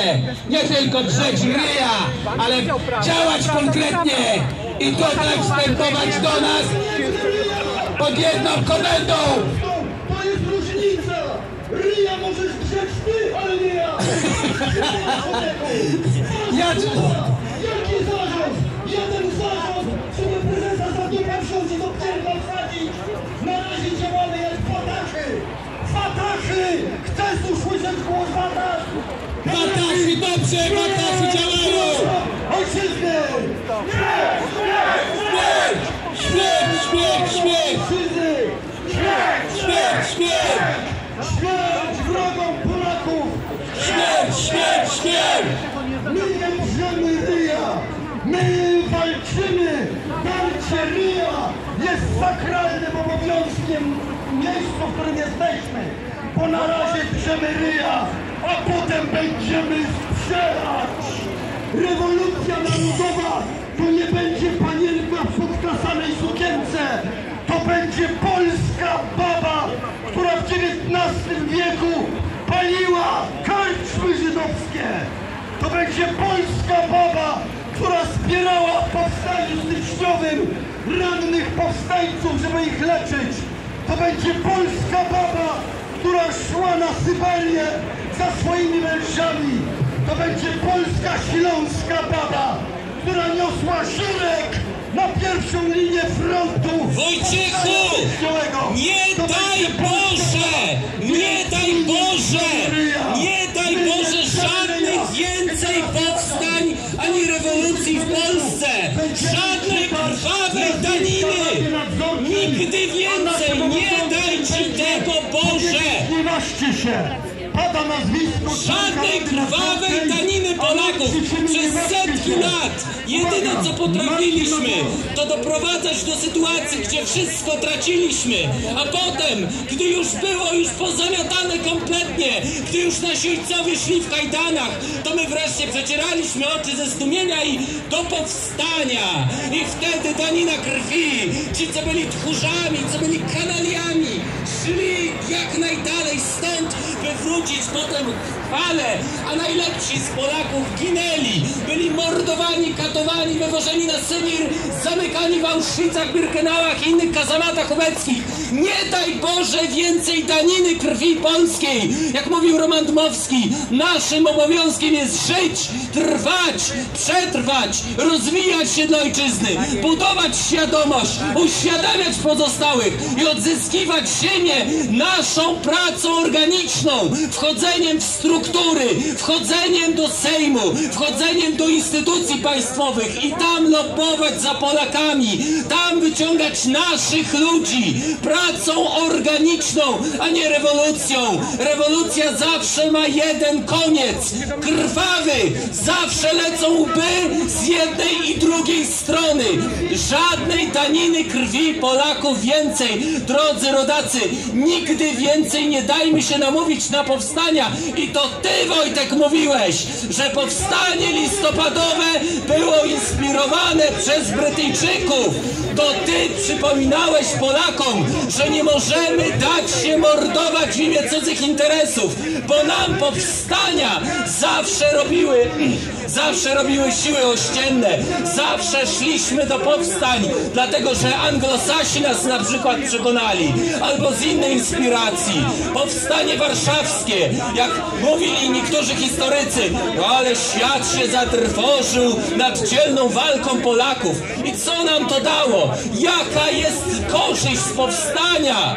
nie tylko drzeć ryja, ale działać konkretnie i tutaj wstępować do nas pod jedną komendą. To jest różnica! Ryja możesz drzeć ty, ale nie ja! Ja... Jaki zarząd? Jeden zarząd, żeby prezesa za dupę wziąć i do pierdla wsadzić! Na razie działamy jak fatachy! Fatachy! Chcesz usłyszeć głos fatach? Fatachy, dobrze, fatachy działają! Ojczyzny! Śmierć, śmierć, śmierć! Śmierć! Śmierć, śmierć! Śmierć wrogom Polaków! Śmierć, śmierć, śmierć! My nie ryja! My walczymy! Darcie ryja jest sakralnym obowiązkiem miejscu, w którym jesteśmy! Bo na razie drzemy ryja, a potem będziemy strzelać! Rewolucja narodowa to nie będzie panienka w podkasanej sukience! To będzie polska baba, która w XIX wieku paliła karczmy żydowskie! To będzie polska baba, która wspierała w powstaniu styczniowym rannych powstańców, żeby ich leczyć. To będzie polska baba, która szła na Syberię za swoimi mężami. To będzie polska śląska baba, która niosła żurek na pierwszą linię frontu. Wojciechu! Nie daj Boże! Się! Pada nazwisko... Żadnej krwawej daniny Polaków przez setki lat! Jedyne co potrafiliśmy, to doprowadzać do sytuacji, gdzie wszystko traciliśmy, a potem, gdy już było już pozamiatane kompletnie, gdy już nasi ojcowie szli w kajdanach, to my wreszcie przecieraliśmy oczy ze zdumienia i do powstania. I wtedy danina krwi, ci co byli tchórzami, co byli kanaliami, jak najdalej stąd, by wrócić potem w chwale, a najlepsi z Polaków ginęli, byli mordowani, katowani, wywożeni na Sybir, zamykani w Auschwitzach, Birkenauach i innych kazamatach ubeckich. Nie daj Boże więcej daniny krwi polskiej! Jak mówił Roman Dmowski, naszym obowiązkiem jest żyć, trwać, przetrwać, rozwijać się dla ojczyzny, budować świadomość, uświadamiać pozostałych i odzyskiwać ziemię naszą pracą organiczną, wchodzeniem w struktury, wchodzeniem do Sejmu, wchodzeniem do instytucji państwowych i tam lobbować za Polakami, tam wyciągać naszych ludzi pracą organiczną, a nie rewolucją. Rewolucja zawsze ma jeden koniec, krwawy, zawsze lecą łby z jednej i drugiej strony. Żadnej daniny krwi Polaków więcej, drodzy rodacy, nigdy więcej nie dajmy się namówić na powstania i to ty Wojtek mówiłeś, że powstanie listopadowe było inspirowane przez Brytyjczyków. To ty przypominałeś Polakom, że nie możemy dać się mordować w imię cudzych interesów, bo nam powstania zawsze robiły, zawsze robiły siły ościenne, zawsze szliśmy do powstań, dlatego że anglosasi nas na przykład przekonali, albo z innej inspiracji. Powstanie warszawskie, jak mówili niektórzy historycy, no ale świat się zatrwożył nad dzielną walką Polaków. I co nam to dało? Jaka jest korzyść z powstania?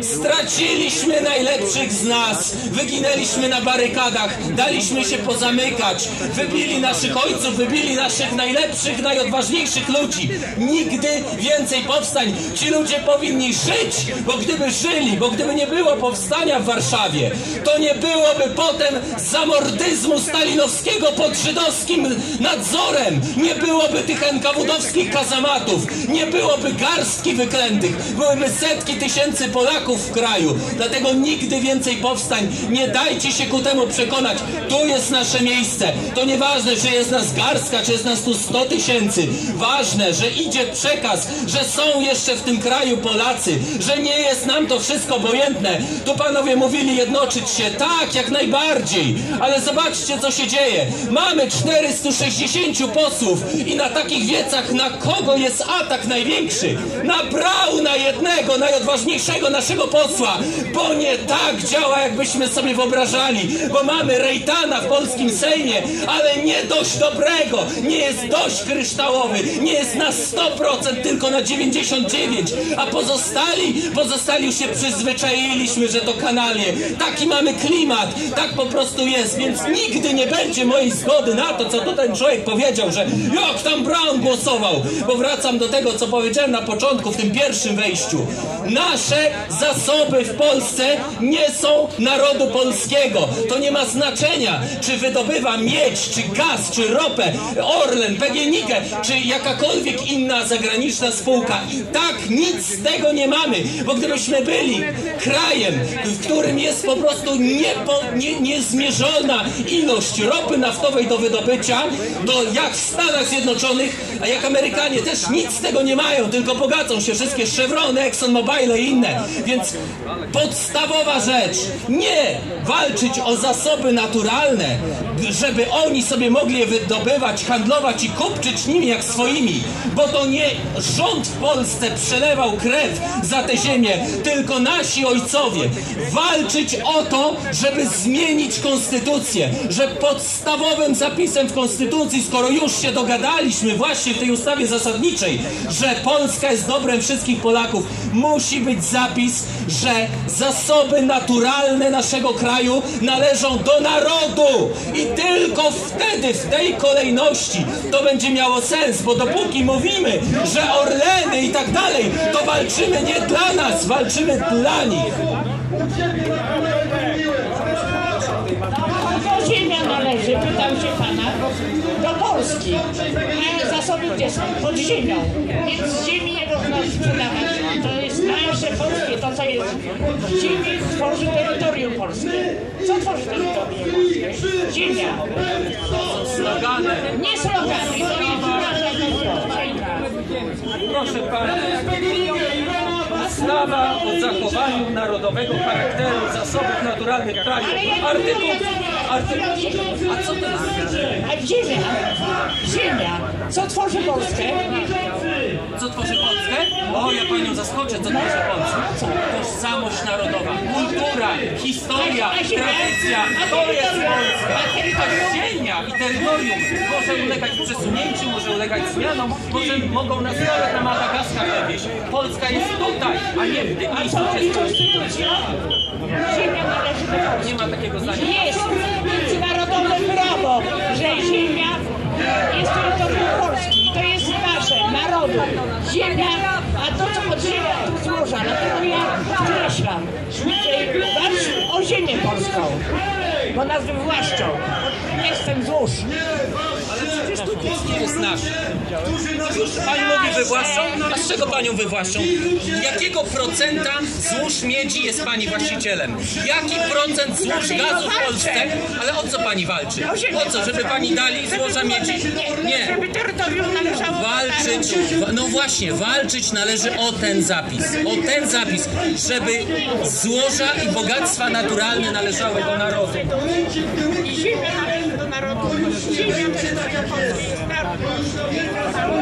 Straciliśmy najlepszych z nas, wyginęliśmy na barykadach, daliśmy się pozamykać, wybili naszych ojców, wybili naszych najlepszych, najodważniejszych ludzi. Nigdy więcej powstań. Ci ludzie powinni żyć, bo gdyby żyli, bo gdyby nie było powstania w Warszawie, to nie byłoby potem zamordyzmu stalinowskiego pod żydowskim nadzorem, nie byłoby tych NKWD-owskich kazamatów, nie byłoby garstki wyklętych, byłyby setki tysięcy Polaków w kraju. Dlatego nigdy więcej powstań. Nie dajcie się ku temu przekonać. Tu jest nasze miejsce. To nieważne, czy jest nas garstka, czy jest nas tu 100 tysięcy. Ważne, że idzie przekaz, że są jeszcze w tym kraju Polacy, że nie jest nam to wszystko obojętne. Tu panowie mówili jednoczyć się. Tak, jak najbardziej. Ale zobaczcie, co się dzieje. Mamy 460 posłów i na takich wiecach na kogo jest atak największy? Na Brauna jednego, najodważniejszego naszego posła. Bo nie tak działa, jakbyśmy sobie wyobrażali. Bo mamy Rejtana w polskim Sejmie, ale nie dość dobrego. Nie jest dość kryształowy. Nie jest na 100%, tylko na 99%. A pozostali, pozostali już się przyzwyczailiśmy, że to kanalie. Taki mamy klimat. Po prostu jest. Więc nigdy nie będzie mojej zgody na to, co tu ten człowiek powiedział, że jak tam Brown głosował. Bo wracam do tego, co powiedziałem na początku, w tym pierwszym wejściu. Nasze zasoby w Polsce nie są narodu polskiego. To nie ma znaczenia, czy wydobywa miedź, czy gaz, czy ropę, Orlen, PGNiG, czy jakakolwiek inna zagraniczna spółka. I tak nic z tego nie mamy, bo gdybyśmy byli krajem, w którym jest po prostu niepo, nie, niezmierzona ilość ropy naftowej do wydobycia, to jak w Stanach Zjednoczonych, a jak Amerykanie też nic z tego nie mają, tylko bogacą się wszystkie Chevrony, ExxonMobile i inne. Więc podstawowa rzecz, nie walczyć o zasoby naturalne, żeby oni sobie mogli je wydobywać, handlować i kupczyć nimi jak swoimi, bo to nie rząd w Polsce przelewał krew za tę ziemię, tylko nasi ojcowie. Walczyć o to, żeby zmienić konstytucję, że podstawowym zapisem w konstytucji, skoro już się dogadaliśmy właśnie w tej ustawie zasadniczej, że Polska jest dobrem wszystkich Polaków, musi być zapis, że zasoby naturalne naszego kraju należą do narodu i tylko wtedy, w tej kolejności to będzie miało sens, bo dopóki mówimy, że Orleny i tak dalej, to walczymy nie dla nas, walczymy dla nich. Ziemia należy, pytam się pana, do Polski. A zasoby gdzie są? Pod ziemią. Więc ziemi nie można sprzedawać. To jest nasze polskie, to co jest w ziemi tworzy terytorium polskie. Co tworzy terytorium polskie? Ziemia. Slogany. Nie slogany, to jest. Proszę pana, ustawa o zachowaniu narodowego charakteru zasobów naturalnych kraju. Artykuł, artykuł, a co to jest? A ziemia, ziemia, co tworzy Polskę? Co tworzy Polskę? O, ja panią zaskoczę, co tworzy Polskę. Tożsamość narodowa, kultura, historia, tradycja, to jest Polska. A ziemia i terytorium może ulegać przesunięciu, może ulegać zmianom, może mogą nas nawet na Madagaskar wywieźć. Polska jest tutaj, a nie w tym miejscu. To jest konstytucja. Ziemia należy do Polski. Nie ma takiego zdania. Jest międzynarodowe prawo, że ziemia jest terytorium Polski i to jest nasze, narodu. Ziemia, a to co ziemią to złoża, dlatego ja że walcz o ziemię polską, bo nas wywłaszczą. Jestem złóż. Ale przecież tu nic nie jest nasze. Pani mówi wywłaszczą? A z czego panią wywłaszczą? Jakiego procenta złóż miedzi jest pani właścicielem? Jaki procent złóż gazu w Polsce? Ale o co pani walczy? O co? Żeby pani dali złoża miedzi? Nie. Żeby terytorium należało Walczyć, wa- no właśnie, walczyć należy o ten zapis. O ten zapis, żeby złoża i bogactwa naturalne należały do narodu. I ziemia należy do narodu. Ziemia terytorium Polski jest narodu. Prawo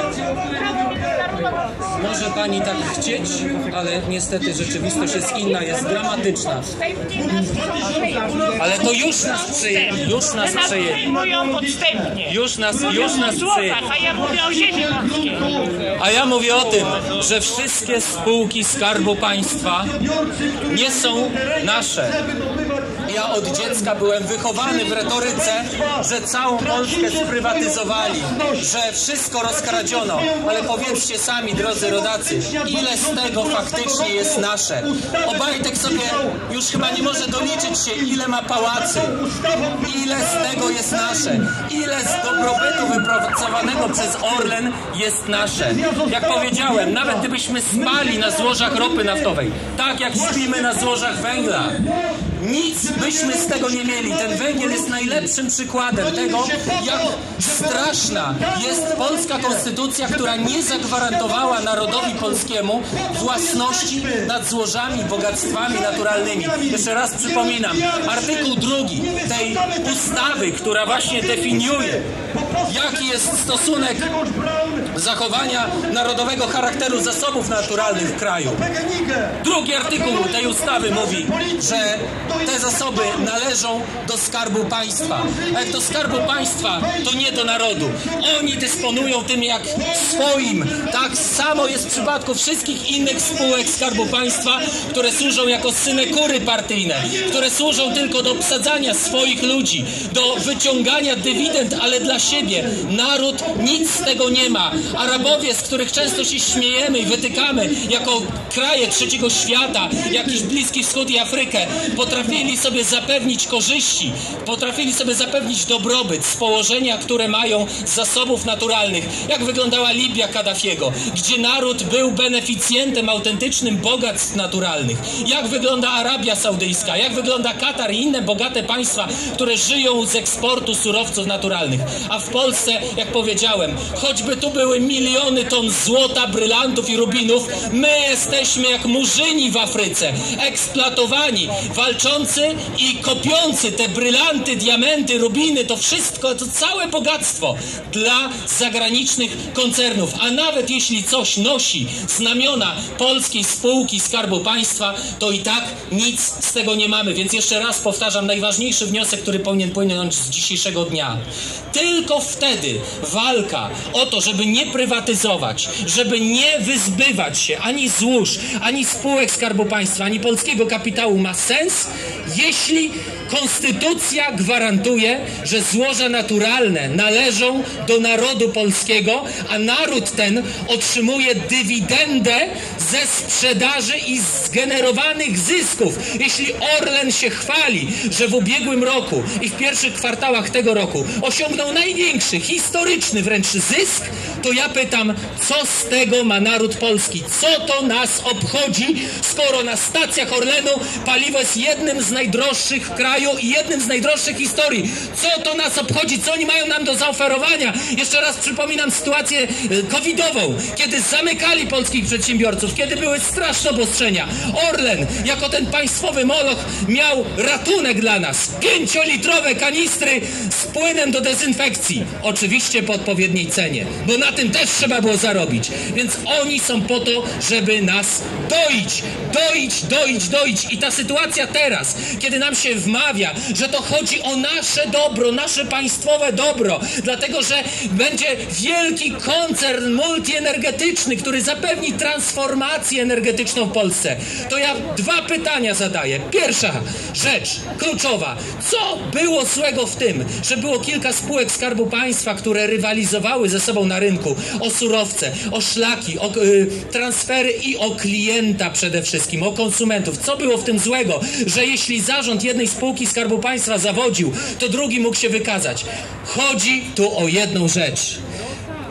międzynarodowe Może pani tak chcieć, ale niestety rzeczywistość jest inna, jest dramatyczna. Ale to już nas przejęli, już nas podstępnie. Już nas, już nas przejęli. a ja mówię o ziemi. A ja mówię o tym, że wszystkie spółki Skarbu Państwa nie są nasze. Ja od dziecka byłem wychowany w retoryce, że całą Polskę sprywatyzowali, że wszystko rozkradziono. Ale powiedzcie sami, drodzy rodacy, ile z tego faktycznie jest nasze? Obajtek sobie już chyba nie może doliczyć się, ile ma pałacy, ile z tego jest nasze, ile z dobrobytu wypracowanego przez Orlen jest nasze. Jak powiedziałem, nawet gdybyśmy spali na złożach ropy naftowej, tak jak śpimy na złożach węgla, nic byśmy z tego nie mieli. Ten węgiel jest najlepszym przykładem tego, jak straszna jest polska konstytucja, która nie zagwarantowała narodowi polskiemu własności nad złożami, bogactwami naturalnymi. Jeszcze raz przypominam, artykuł drugi tej ustawy, która właśnie definiuje, jaki jest stosunek zachowania narodowego charakteru zasobów naturalnych w kraju. Drugi artykuł tej ustawy mówi, że te zasoby należą do Skarbu Państwa. A jak do Skarbu Państwa, to nie do narodu. Oni dysponują tym jak swoim. Tak samo jest w przypadku wszystkich innych spółek Skarbu Państwa, które służą jako synekury partyjne, które służą tylko do obsadzania swoich ludzi, do wyciągania dywidend, ale dla siebie. Naród nic z tego nie ma. Arabowie, z których często się śmiejemy i wytykamy jako kraje trzeciego świata, jakiś Bliski Wschód i Afrykę, potrafili sobie zapewnić korzyści, potrafili sobie zapewnić dobrobyt z położenia, które mają z zasobów naturalnych. Jak wyglądała Libia Kaddafiego, gdzie naród był beneficjentem autentycznym bogactw naturalnych. Jak wygląda Arabia Saudyjska, jak wygląda Katar i inne bogate państwa, które żyją z eksportu surowców naturalnych. A w Polsce, jak powiedziałem, choćby tu były miliony ton złota, brylantów i rubinów, my jesteśmy jak murzyni w Afryce, eksploatowani, walczący i kopiący te brylanty, diamenty, rubiny, to wszystko, to całe bogactwo dla zagranicznych koncernów. A nawet jeśli coś nosi znamiona polskiej spółki Skarbu Państwa, to i tak nic z tego nie mamy. Więc jeszcze raz powtarzam, najważniejszy wniosek, który powinien płynąć z dzisiejszego dnia. Tylko wtedy walka o to, żeby nie prywatyzować, żeby nie wyzbywać się ani złóż, ani spółek Skarbu Państwa, ani polskiego kapitału ma sens, jeśli konstytucja gwarantuje, że złoża naturalne należą do narodu polskiego, a naród ten otrzymuje dywidendę ze sprzedaży i zgenerowanych zysków. Jeśli Orlen się chwali, że w ubiegłym roku i w pierwszych kwartałach tego roku osiągnął największy, historyczny wręcz zysk, to ja pytam, co z tego ma naród polski? Co to nas obchodzi, skoro na stacjach Orlenu paliwo jest jednym z najdroższych w kraju i jednym z najdroższych historii? Co to nas obchodzi? Co oni mają nam do zaoferowania? Jeszcze raz przypominam sytuację e, covidową, kiedy zamykali polskich przedsiębiorców, kiedy były straszne obostrzenia. Orlen, jako ten państwowy moloch, miał ratunek dla nas. Pięciolitrowe kanistry z płynem do dezynfekcji. Oczywiście po odpowiedniej cenie, bo na tym też trzeba było zarobić. Więc oni są po to, żeby nas doić, doić, doić, doić. I ta sytuacja teraz, kiedy nam się wmawia, że to chodzi o nasze dobro, nasze państwowe dobro, dlatego że będzie wielki koncern multienergetyczny, który zapewni transformację energetyczną w Polsce. To ja dwa pytania zadaję. Pierwsza rzecz, kluczowa. Co było złego w tym, że było kilka spółek Skarbu Państwa, które rywalizowały ze sobą na rynku o surowce, o szlaki, o y, transfery i o klienta przede wszystkim, o konsumentów. Co było w tym złego, że jeśli zarząd jednej spółki Skarbu Państwa zawodził, to drugi mógł się wykazać? Chodzi tu o jedną rzecz.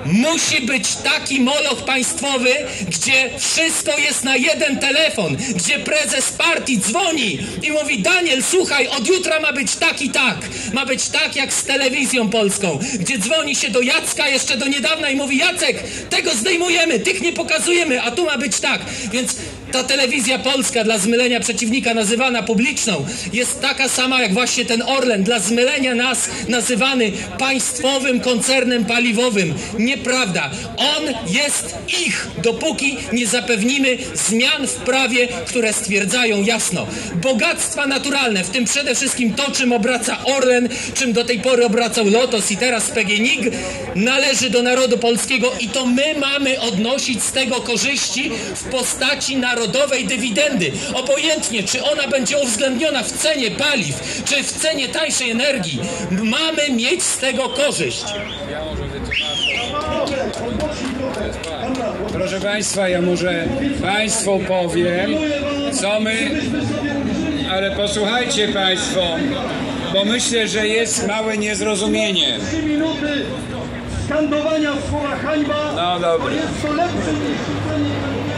Musi być taki moloch państwowy, gdzie wszystko jest na jeden telefon, gdzie prezes partii dzwoni i mówi Daniel, słuchaj, od jutra ma być tak i tak. Ma być tak jak z telewizją polską, gdzie dzwoni się do Jacka jeszcze do niedawna i mówi Jacek, tego zdejmujemy, tych nie pokazujemy, a tu ma być tak. Więc ta telewizja polska dla zmylenia przeciwnika nazywana publiczną jest taka sama jak właśnie ten Orlen, dla zmylenia nas nazywany państwowym koncernem paliwowym. Nie nieprawda. On jest ich, dopóki nie zapewnimy zmian w prawie, które stwierdzają jasno. Bogactwa naturalne, w tym przede wszystkim to, czym obraca Orlen, czym do tej pory obracał Lotos i teraz PGNiG, należy do narodu polskiego i to my mamy odnosić z tego korzyści w postaci narodowej dywidendy. Obojętnie, czy ona będzie uwzględniona w cenie paliw, czy w cenie tańszej energii, mamy mieć z tego korzyść. Proszę Państwa, ja może Państwu powiem, co my... Ale posłuchajcie Państwo, bo myślę, że jest małe niezrozumienie. Trzy minuty skandowania słowa hańba, No dobra. jest to lepsze niż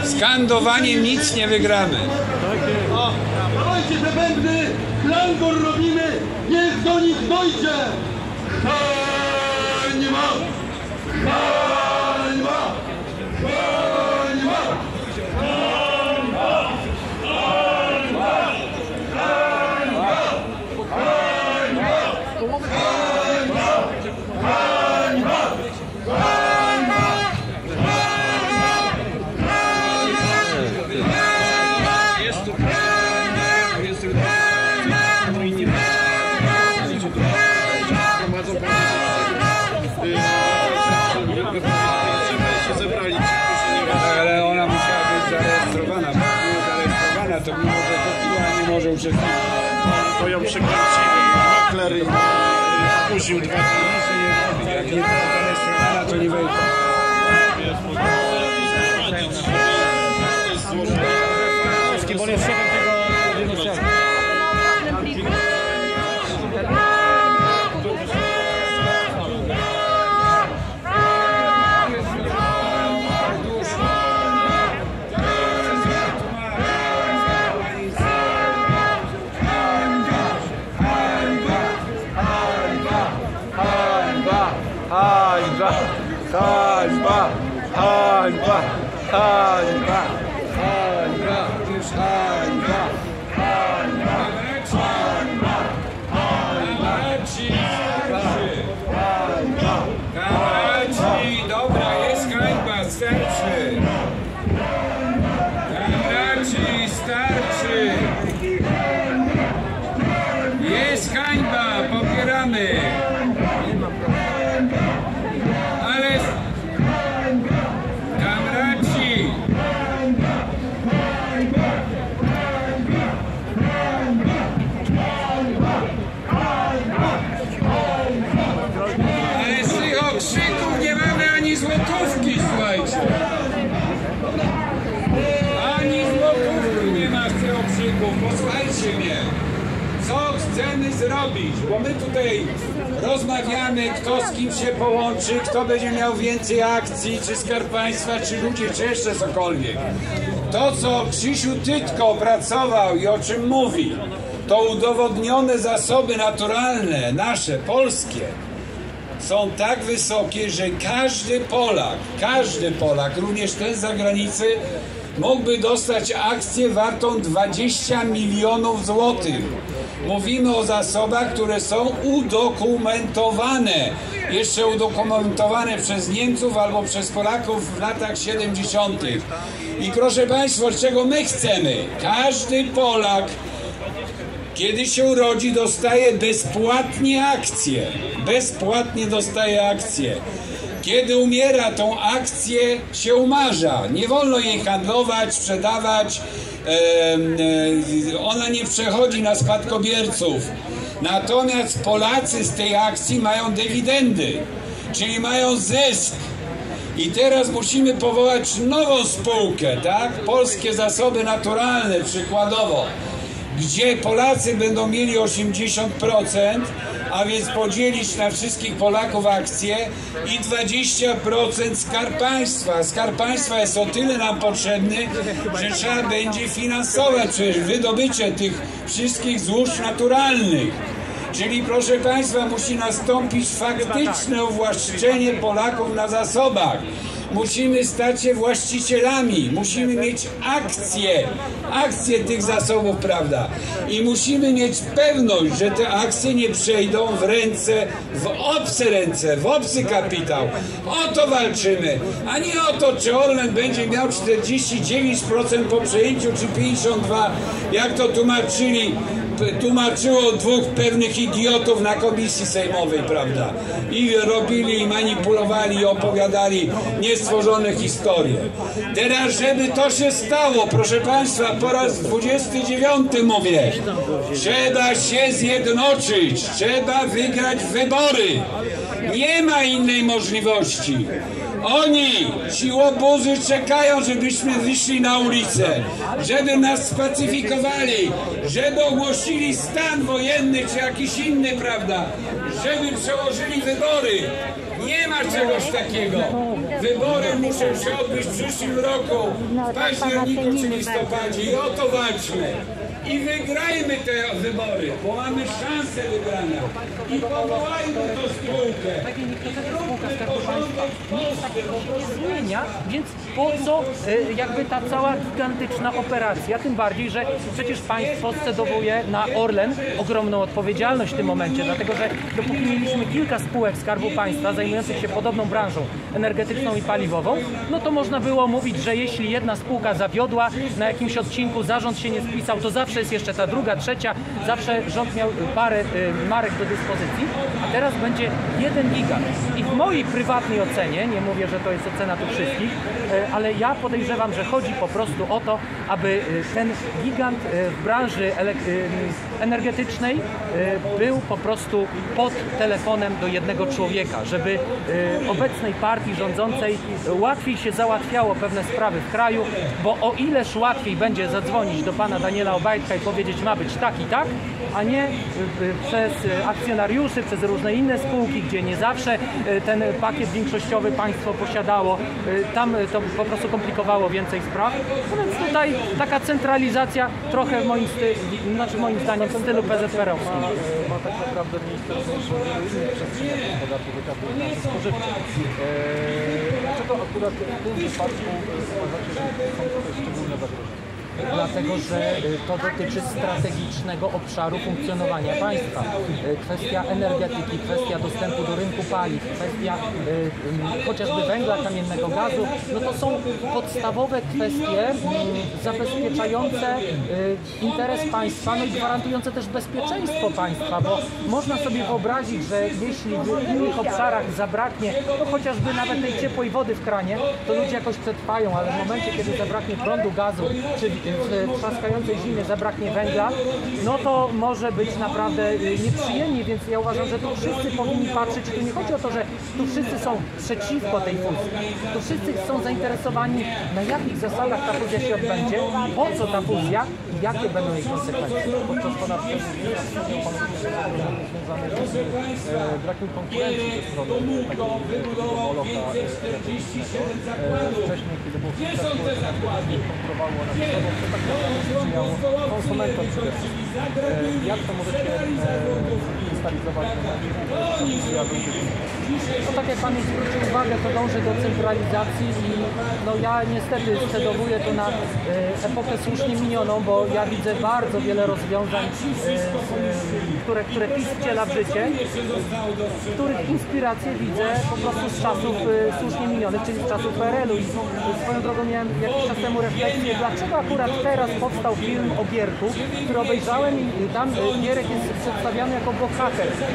Skandowaniem nic nie wygramy. Dawajcie te bębny, klangor robimy, niech do nich dojdzie! Hańba! 사지마 사지마 사지마 okrzyków. Posłuchajcie mnie. Co chcemy zrobić? Bo my tutaj rozmawiamy, kto z kim się połączy, kto będzie miał więcej akcji, czy Skarb Państwa, czy ludzie, czy jeszcze cokolwiek. To, co Krzysiu Tytko opracował i o czym mówi, to udowodnione zasoby naturalne, nasze, polskie, są tak wysokie, że każdy Polak, każdy Polak, również ten z zagranicy, mógłby dostać akcję wartą 20 milionów złotych. Mówimy o zasobach, które są udokumentowane. Jeszcze udokumentowane przez Niemców albo przez Polaków w latach 70. I proszę Państwa, czego my chcemy? Każdy Polak kiedy się urodzi, dostaje bezpłatnie akcje. Bezpłatnie dostaje akcje. Kiedy umiera, tą akcję się umarza. Nie wolno jej handlować, sprzedawać. e, Ona nie przechodzi na spadkobierców. Natomiast Polacy z tej akcji mają dywidendy, czyli mają zysk. I teraz musimy powołać nową spółkę, tak? Polskie Zasoby Naturalne przykładowo gdzie Polacy będą mieli 80%, a więc podzielić na wszystkich Polaków akcje i 20% Skarb Państwa. Skarb Państwa jest o tyle nam potrzebny, że trzeba będzie finansować przecież wydobycie tych wszystkich złóż naturalnych. Czyli proszę Państwa, musi nastąpić faktyczne uwłaszczenie Polaków na zasobach. Musimy stać się właścicielami, musimy mieć akcje, akcje tych zasobów, prawda? I musimy mieć pewność, że te akcje nie przejdą w ręce, w obce ręce, w obcy kapitał. O to walczymy, a nie o to, czy Orlen będzie miał 49% po przejęciu, czy 52%, jak to tłumaczyli tłumaczyło dwóch pewnych idiotów na komisji sejmowej, prawda? I robili, i manipulowali, i opowiadali niestworzone historie. Teraz, żeby to się stało, proszę Państwa, po raz 29 mówię, trzeba się zjednoczyć, trzeba wygrać wybory. Nie ma innej możliwości. Oni, ci łobuzy czekają, żebyśmy wyszli na ulicę, żeby nas spacyfikowali, żeby ogłosili stan wojenny czy jakiś inny, prawda? Żeby przełożyli wybory. Nie ma czegoś takiego. Wybory muszą się odbyć w przyszłym roku, w październiku czy listopadzie i o to walczmy. I wygrajmy te wybory, bo mamy szansę wygrania. I powołajmy tą spółkę. I róbmy porządek w Polsce. po prostu. zmienia, więc po co e, jakby ta cała gigantyczna operacja, tym bardziej, że przecież państwo scedowuje na Orlen ogromną odpowiedzialność w tym momencie, dlatego że dopóki mieliśmy kilka spółek Skarbu Państwa zajmujących się podobną branżą energetyczną i paliwową, no to można było mówić, że jeśli jedna spółka zawiodła na jakimś odcinku, zarząd się nie spisał, to zawsze jest jeszcze ta druga, trzecia, zawsze rząd miał parę y, marek do dyspozycji, a teraz będzie jeden gigant. I w mojej prywatnej ocenie, nie mówię, że to jest ocena tu wszystkich, y, ale ja podejrzewam, że chodzi po prostu o to, aby y, ten gigant w branży energetycznej był po prostu pod telefonem do jednego człowieka, żeby obecnej partii rządzącej łatwiej się załatwiało pewne sprawy w kraju, bo o ileż łatwiej będzie zadzwonić do pana Daniela I powiedzieć ma być tak i tak, a nie y, y, przez y, akcjonariuszy, przez różne inne spółki, gdzie nie zawsze ten pakiet większościowy państwo posiadało. Tam to po prostu komplikowało więcej spraw. No więc tutaj taka centralizacja trochę moim, sty, znaczy moim zdaniem w stylu PZPR-owskim. ma tak naprawdę miejsce w podatku wykazu spożywczych. Eee, dlaczego akurat w tym wypadku uważacie, że są tutaj szczególne zagrożenia? Dlatego że y, to dotyczy strategicznego obszaru funkcjonowania państwa. Y, Kwestia energetyki, kwestia dostępu do rynku paliw, kwestia y, chociażby węgla kamiennego, gazu, no to są podstawowe kwestie zabezpieczające interes państwa, no i gwarantujące też bezpieczeństwo państwa, bo można sobie wyobrazić, że jeśli w innych obszarach zabraknie no chociażby nawet tej ciepłej wody w kranie, to ludzie jakoś przetrwają, ale w momencie, kiedy zabraknie prądu, gazu, czy w trzaskającej zimie zabraknie węgla, no to może być naprawdę y, nieprzyjemnie, więc ja uważam, że tu wszyscy powinni patrzeć i tu nie chodzi o to, że tu wszyscy są przeciwko tej fuzji. Tu wszyscy są zainteresowani, na jakich zasadach ta fuzja się odbędzie, po co ta fuzja i jakie będą jej konsekwencje. Podczas z e, brakiem konkurencji ze strony energetycznego. E, Wcześniej, kiedy było tak naprawdę sprzyjało. E, Jak to możecie e, krystalizować No tak jak Pan zwrócił uwagę, to dąży do centralizacji i no ja niestety scedowuję to na e, epokę słusznie minioną, bo ja widzę bardzo wiele rozwiązań, e, z- które, które PiS wciela w życie, których inspirację widzę po prostu z czasów e, słusznie minionych, czyli z czasów PRL-u. I swoją drogą miałem jakiś czas temu refleksję, dlaczego akurat teraz powstał film o Gierku, który obejrzałem i tam e, Gierek jest przedstawiany jako bohater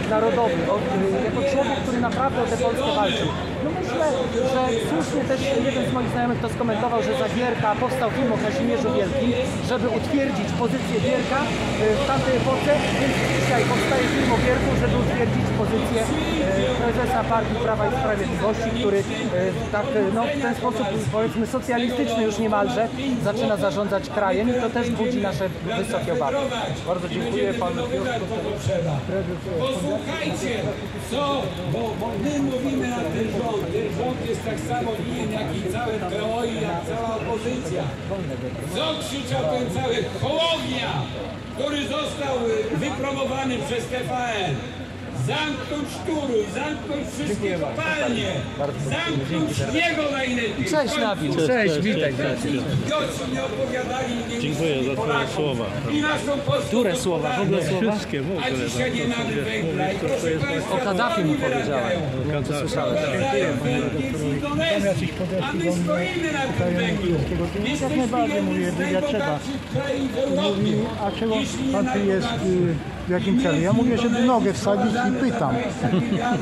narodowy, o, e, jako człowiek, który naprawdę o tę Polskę walczył. No myślę, że słusznie też jeden z moich znajomych to skomentował, że za Gierka powstał film o Kazimierzu Wielkim, żeby utwierdzić pozycję Gierka e, w tamtej epoce, więc dzisiaj powstaje film o Gierku, żeby utwierdzić pozycję e, prezesa Partii Prawa i Sprawiedliwości, który e, tak e, no, w ten sposób powiedzmy socjalistyczny już niemalże zaczyna zarządzać krajem i to też budzi nasze wysokie obawy. Bardzo dziękuję Panu Posłuchajcie, co, my mówimy na ten rząd. Rząd jest tak samo winien jak i całe PO i jak cała opozycja. Co krzyczał ten cały Hołownia, który został wypromowany przez TVN? Zamknąć tury, zamknąć wszystkie kopalnie, zamknąć niego najlepiej. Cześć, Nabil. Cześć, Cześć, cześć, witaj. cześć, cześć. Idioci nie opowiadali nie Dziękuję za twoje Polakom słowa. I naszą Które słowa? W ogóle Nie, słowa? wszystkie w ogóle. A dzisiaj nie tak, mamy wiesz, węgla. I proszę Państwa, O Kaddafi mu powiedziałem. O Kaddafi. Słyszałeś. Tam jacyś podeszli do mnie, pytają chińskiego, to jest jak najbardziej, mówię, ja trzeba. Mówi, a czego pan tu jest, w jakim celu? Ja mówię, żeby nogę wsadzić i pytam,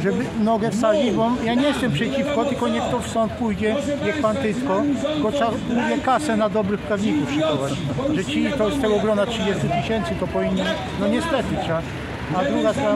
żeby nogę wsadzić, bo ja nie jestem przeciwko, tylko niech to w sąd pójdzie, niech pan tylko, tylko trzeba mówię, kasę na dobrych prawników szykować, że ci to z tego grona 30 tysięcy to powinni, no niestety trzeba. A druga sprawa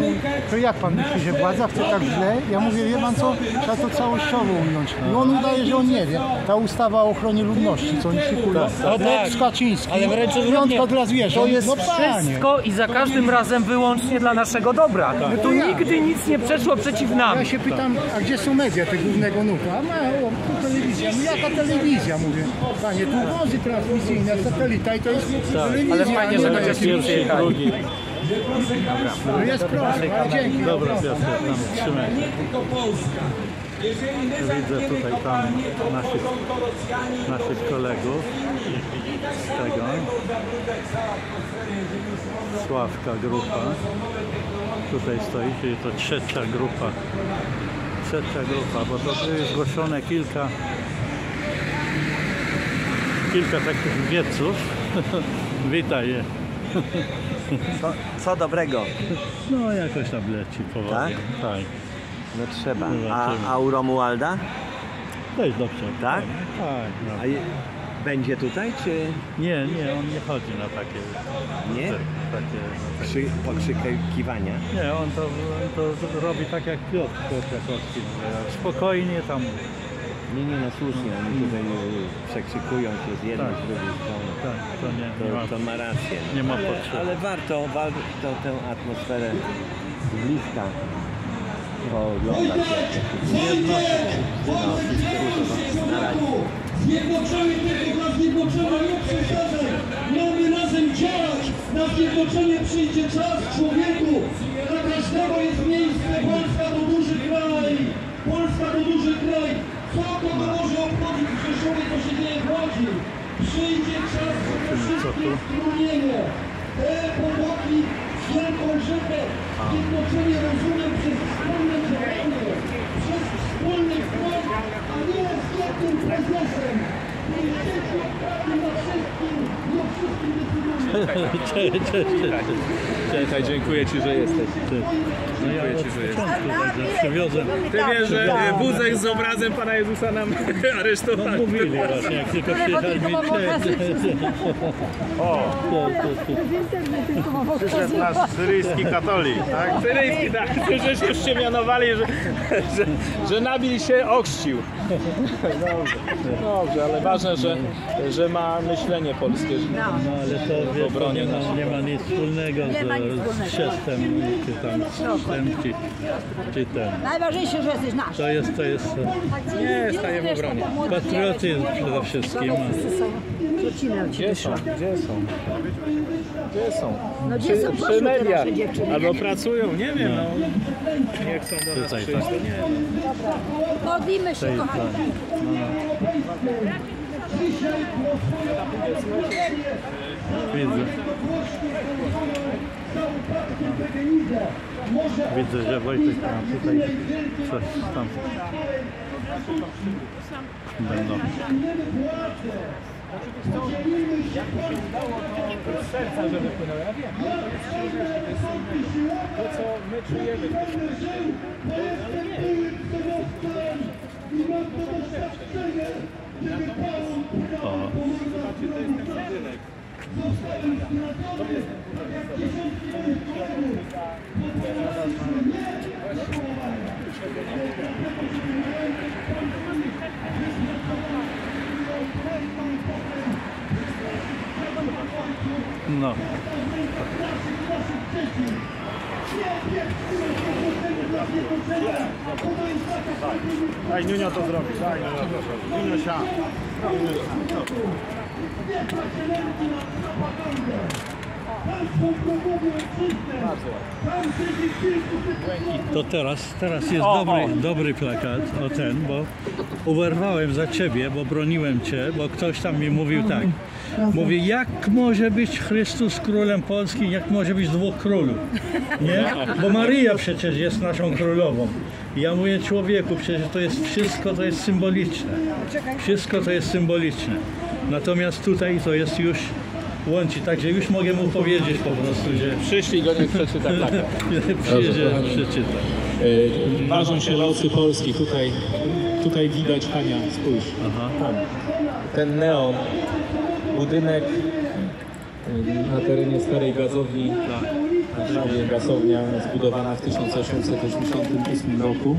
to jak pan myśli, że władza chce tak źle? Ja mówię, wie pan co, trzeba to całościowo ująć. I on udaje, że on nie wie. Ta ustawa o ochronie ludności, co oni szykują. Tak, tak. Lex Kaczyński. Ale wręcz Piątka dla zwierząt. to jest no wszystko i za każdym razem wyłącznie dla naszego dobra. No to nigdy nic nie przeszło przeciw nam. Ja się pytam, a gdzie są media tego głównego nuka? A ma, o, tu telewizja. No jaka telewizja, mówię. Panie, tu wozy transmisyjne, satelita i to jest telewizja. ale fajnie, że jakiegoś- Pierwszy, drugi. No jest ale dzięki. Dobra, Piotr, tam trzymaj. Widzę tutaj tam naszych, naszych kolegów z tego. Sławka grupa. Tutaj stoi, czyli to trzecia grupa. Trzecia grupa, bo to były zgłoszone kilka kilka takich wieców. Witaj. Co, co dobrego? No jakoś tam leci powoli. Tak? tak. No trzeba. A, a u Romualda? To jest dobrze. Tak? Tak. No. A je, będzie tutaj, czy Nie, nie, on nie chodzi na takie. Nie? Takie, takie przy, pokrzykiwania? nie, on to, on to robi tak jak Piotr Kwiatkowski. Spokojnie tam. Nie, nie, no słusznie, oni tutaj y, przekrzykują się z jednej, Tak. z drugiej strony. Tak, to nie, To, nie ma, to ma rację. nie ma ale, potrzeby. ale warto, warto tę atmosferę z bliska pooglądać. No. Zjednoczony tylko dla zjednoczenia nie przeszkadzaj. Mamy razem działać. Na zjednoczenie przyjdzie czas człowieku. Dla każdego jest miejsce. Polska to duży kraj. Polska to duży kraj. Kogo może obchodzić w Rzeszowie, co się dzieje w Łodzi? Przyjdzie czas na wszystkie strumienie. Te potoki z wielką rzekę. Zjednoczenie rozumiem przez wspólne działanie. Przez wspólny front, a nie z jednym prezesem. Niech się na wszystkim, nie. Cześć, cześć, cześć. Witaj, dziękuję Ci, że jesteś. No ja Dziękuję od Ci, że jesteś. początku także przywiozłem. Ty wiesz, że e, wózek z obrazem Pana Jezusa nam No aresztowali. mówili właśnie, jak tylko przyjechali mi O, Przyszedł nasz syryjski katolik, tak? Syryjski, tak, żeś już się mianowali, że, że, że Nabil się ochrzcił. Dobrze, dobrze, ale ważne, że, że ma myślenie polskie. Że... No ale to wiesz, to obronie nie ma, nie ma nic wspólnego Nie ma nic z, wspólnego. chrzestem, czy tam z chrzestem, czy, czy ten. Najważniejsze, że jesteś nasz. To jest, to jest Nie, staję w obronie. patriotyzm przede wszystkim. Gdzie są? Gdzie są? Gdzie są? No gdzie Przy, są? przy Poszły te mediach. nasze dziewczyny. Albo pracują, nie wiem, no. Nie chcą do nas Tutaj, przyjść, tak. to nie Modlimy się, kochani. Widzę. Widzę, że Wojtek ma tutaj coś tam będą. serca, żeby płynęło. Ja wiem. To, co my czujemy. To jest budynek. No. Daj Nunio to zrobi, daj Nunio to zrobi. Nunio siam. Nunio siam. To teraz, teraz jest O, dobry, o. dobry plakat, o ten, bo uwerwałem za ciebie, bo broniłem cię, bo ktoś tam mi mówił tak. Mówi, jak może być Chrystus królem Polski, jak może być dwóch królów? Nie? Bo Maryja przecież jest naszą królową. Ja mówię człowieku, przecież to jest wszystko, to jest symboliczne. Wszystko to jest symboliczne. Natomiast tutaj to jest już łączy, także już mogę mu powiedzieć po prostu, że... Przyszli go niech przeczyta. Przyjdzie, przeczyta. Yy, Ważą się losy Polski. Tutaj, tutaj widać Hania, spójrz. Tam. Ten neon, budynek yy, na terenie starej gazowni, Warszawie gazownia zbudowana w 1888 roku.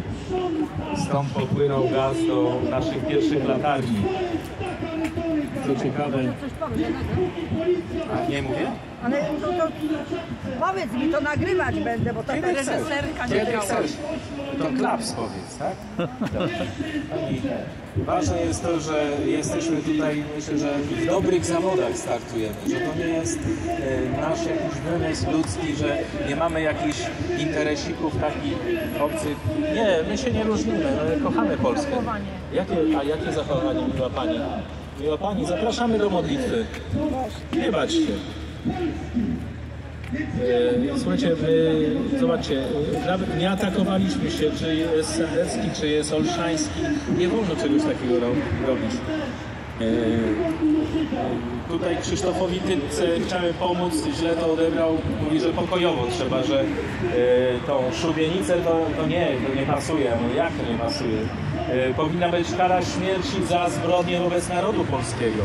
Stąd popłynął gaz do naszych pierwszych latarni. Co ciekawe, a nie mówię? Ale no to powiedz mi, to nagrywać będę, bo to chcesz? reżyserka nie Kiedy działa. chcesz? To klaps powiedz, tak? Pani, ważne jest to, że jesteśmy tutaj, myślę, że w dobrych zawodach startujemy, że to nie jest e, nasz jakiś wymysł ludzki, że nie mamy jakichś interesików takich obcych. Nie, my się nie różnimy, my kochamy Polskę. Jakie, a jakie zachowanie miła Pani? Miła Pani, zapraszamy do modlitwy. Nie bać się. E, Słuchajcie, my, zobaczcie, e, nawet nie atakowaliśmy się, czy jest Sendecki, czy jest Olszański. Nie wolno czegoś takiego ro robić. E, e, Tutaj Krzysztofowi Tytce chciałem pomóc, źle to odebrał. Mówi, że pokojowo trzeba, że e, tą szubienicę to, to nie, to nie pasuje. Jak to nie pasuje? E, Powinna być kara śmierci za zbrodnie wobec narodu polskiego.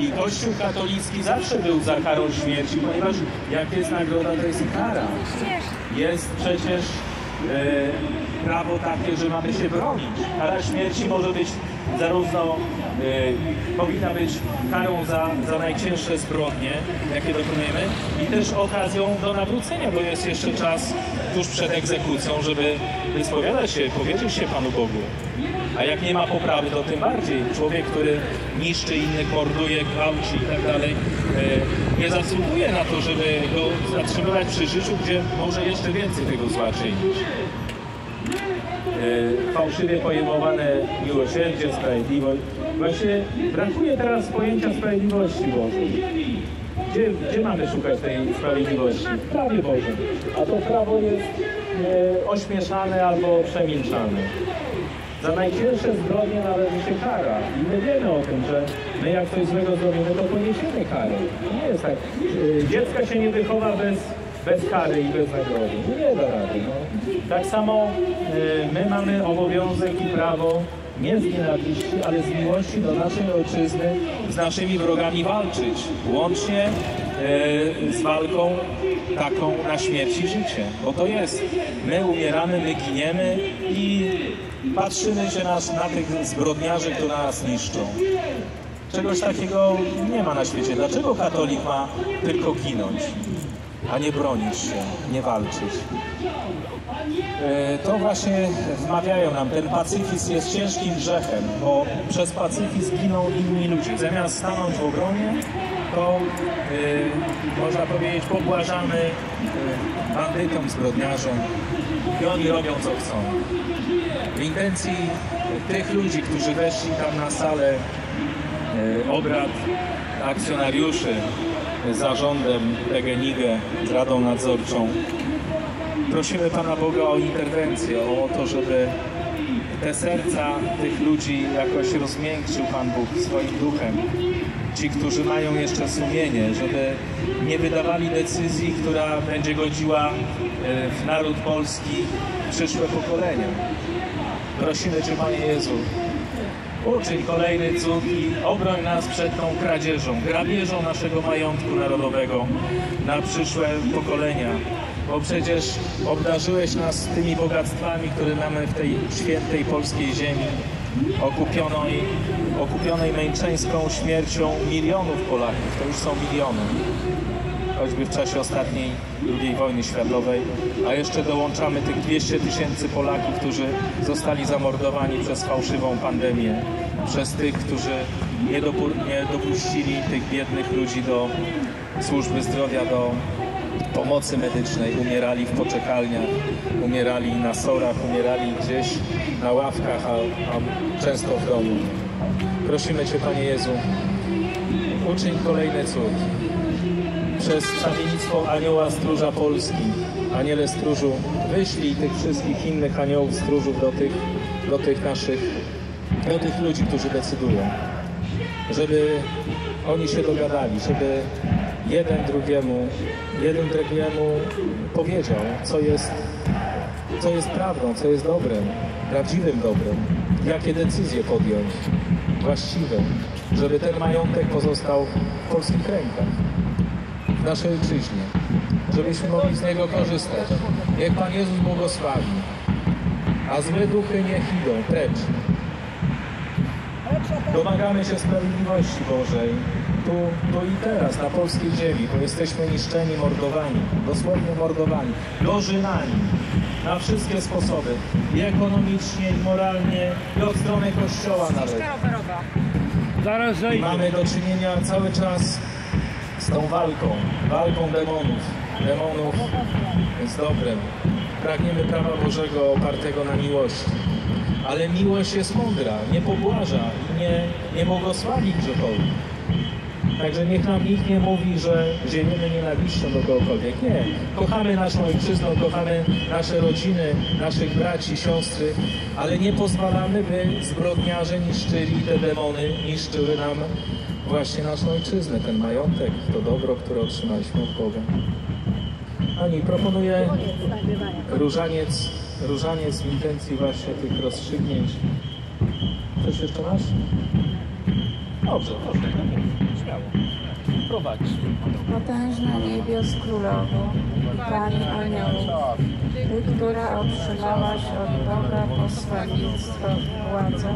I Kościół katolicki zawsze był za karą śmierci, ponieważ jak jest nagroda, to jest kara. Jest przecież e, prawo takie, że mamy się bronić. Kara śmierci może być zarówno e, powinna być karą za, za najcięższe zbrodnie, jakie dokonujemy, i też okazją do nawrócenia, bo jest jeszcze czas tuż przed egzekucją, żeby wyspowiadać się, powiedzieć się Panu Bogu. A jak nie ma poprawy, to tym bardziej. Człowiek, który niszczy innych, morduje, gwałci i tak dalej, e, nie zasługuje na to, żeby go zatrzymywać przy życiu, gdzie może jeszcze więcej tego zła czynić. E, Fałszywie pojmowane miłosierdzie, sprawiedliwość. Właśnie brakuje teraz pojęcia sprawiedliwości Bożej. Gdzie, gdzie mamy szukać tej sprawiedliwości? W prawie Bożym. A to prawo jest e, ośmieszane albo przemilczane. Za najcięższe zbrodnie należy się kara. I my wiemy o tym, że my jak coś złego zrobimy, to poniesiemy karę. Nie jest tak. Yy, Dziecka się nie wychowa bez, bez kary i bez nagrody. Nie da rady. No. Tak samo yy, my mamy obowiązek i prawo nie z nienawiści, ale z miłości do naszej ojczyzny z naszymi wrogami walczyć. Łącznie z walką taką na śmierć i życie. Bo to jest. My umieramy, my giniemy i patrzymy się nas na tych zbrodniarzy, które nas niszczą. Czegoś takiego nie ma na świecie. Dlaczego katolik ma tylko ginąć, a nie bronić się, nie walczyć? E, To właśnie wmawiają nam, ten pacyfizm jest ciężkim grzechem, bo przez pacyfizm giną inni ludzie. Zamiast stanąć w obronie, to e, można powiedzieć pobłażamy e, bandytom, zbrodniarzom i oni robią co chcą. W intencji tych ludzi, którzy weszli tam na salę e, obrad akcjonariuszy zarządem PGNiG, z Radą Nadzorczą, prosimy Pana Boga o interwencję, o to, żeby te serca tych ludzi jakoś rozmiękczył Pan Bóg swoim duchem. Ci, którzy mają jeszcze sumienie, żeby nie wydawali decyzji, która będzie godziła e, w naród polski przyszłe pokolenia. Prosimy Cię, Panie Jezu, uczyń kolejny cud i obroń nas przed tą kradzieżą, grabieżą naszego majątku narodowego na przyszłe pokolenia. Bo przecież obdarzyłeś nas tymi bogactwami, które mamy w tej świętej polskiej ziemi, okupionej, okupionej męczeńską śmiercią milionów Polaków. To już są miliony choćby w czasie ostatniej II wojny światowej, a jeszcze dołączamy tych 200 tysięcy Polaków, którzy zostali zamordowani przez fałszywą pandemię, przez tych, którzy nie, dopu- nie dopuścili tych biednych ludzi do służby zdrowia, do pomocy medycznej, umierali w poczekalniach, umierali na sorach, umierali gdzieś na ławkach, a, a często w domu. Prosimy Cię, Panie Jezu, uczyń kolejny cud. Przez stawiennictwo Anioła Stróża Polski, Aniele Stróżu, wyślij tych wszystkich innych aniołów stróżów do tych, do tych naszych, do tych ludzi, którzy decydują. Żeby oni się dogadali, żeby jeden drugiemu, jeden drugiemu powiedział, co jest, co jest prawdą, co jest dobrem, prawdziwym dobrem, jakie decyzje podjąć, właściwe, żeby ten majątek pozostał w polskich rękach, w naszej ojczyźnie, żebyśmy mogli z niego korzystać. Niech Pan Jezus błogosławi, a złe duchy niech idą precz. Domagamy się sprawiedliwości Bożej tu, tu i teraz, na polskiej ziemi, bo jesteśmy niszczeni, mordowani, dosłownie mordowani, dożynani na wszystkie sposoby, i ekonomicznie, i moralnie, i od strony Kościoła nawet. Zaraz zejdę. mamy do czynienia cały czas z tą walką, walką demonów, demonów z dobrem. Pragniemy prawa Bożego opartego na miłości. Ale miłość jest mądra, nie pobłaża i nie, nie błogosławi grzechowi. Także niech nam nikt nie mówi, że ziemimy nienawiścią do kogokolwiek. Nie. Kochamy naszą ojczyznę, kochamy nasze rodziny, naszych braci, siostry, ale nie pozwalamy, by zbrodniarze niszczyli te demony, niszczyły nam właśnie naszą ojczyznę, ten majątek, to dobro, które otrzymaliśmy od Boga. Ani proponuję różaniec, różaniec w intencji właśnie tych rozstrzygnięć. Coś jeszcze masz? Dobrze, proszę, śmiało. Prowadź. Potężna niebios królowo, Pani aniołów, Ty, która otrzymałaś od Boga posłannictwo i władzę,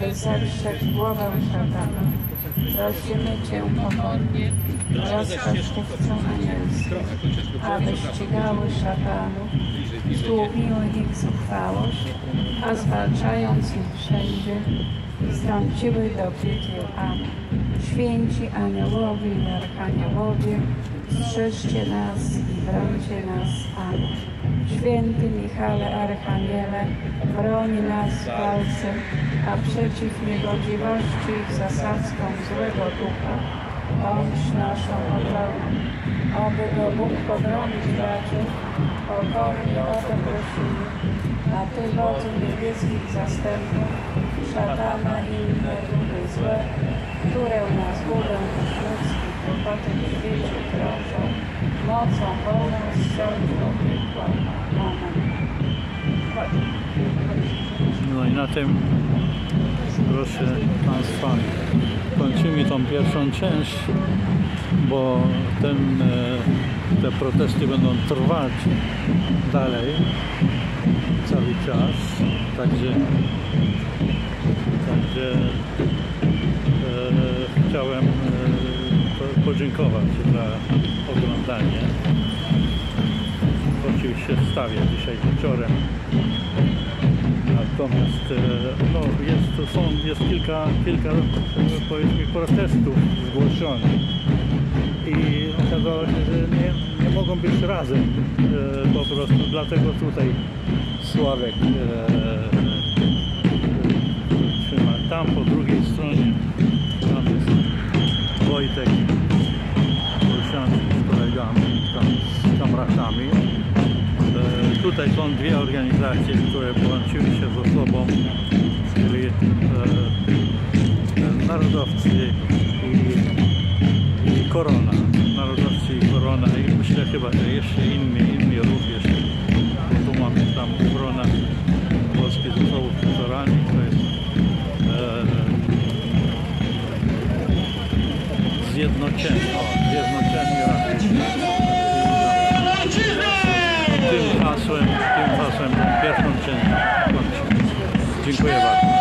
by zetrzeć głowę szatana, prosimy Cię pokornie oraz kosztówcą anielskim, aby ścigały szatanów, tłumiły ich zuchwałość, a zwalczając ich wszędzie, strąciły do piekieł. Amen. Święci aniołowie i archaniołowie, strzeżcie nas i brońcie nas. Amen. Święty Michale Archaniele, broń nas w walce, a przeciw niegodziwości i zasadzkom złego ducha, bądź naszą obroną. Aby go Bóg pobronić raczył, pokornie o to prosimy. A Ty, wodzu niebieskich zastępów, szatana i inne duchy złe, które krążą, mocą wolną piekła. Amen. No i na tym, proszę Państwa, kończymy tą pierwszą część, bo ten, e, te protesty będą trwać dalej cały czas. Także, także chciałem e, po- podziękować za oglądanie. Oczywiście wstawię dzisiaj wieczorem. Natomiast e, no, jest, są, jest kilka, kilka e, powiedzmy protestów zgłoszonych i okazało się, że nie, nie mogą być razem po prostu, dlatego tutaj Sławek e, trzyma. Tam po drugiej stronie Wojtek Olsianski z kolegami, tam z kamratami. E, Tutaj są dwie organizacje, które połączyły się ze sobą, czyli e, narodowcy i, i Korona. Narodowcy i Korona i myślę chyba, że jeszcze inni, inni również. Zjednoczenie, o, zjednoczenie tym hasłem, tym hasłem pierwszą część kończę. Dziękuję bardzo.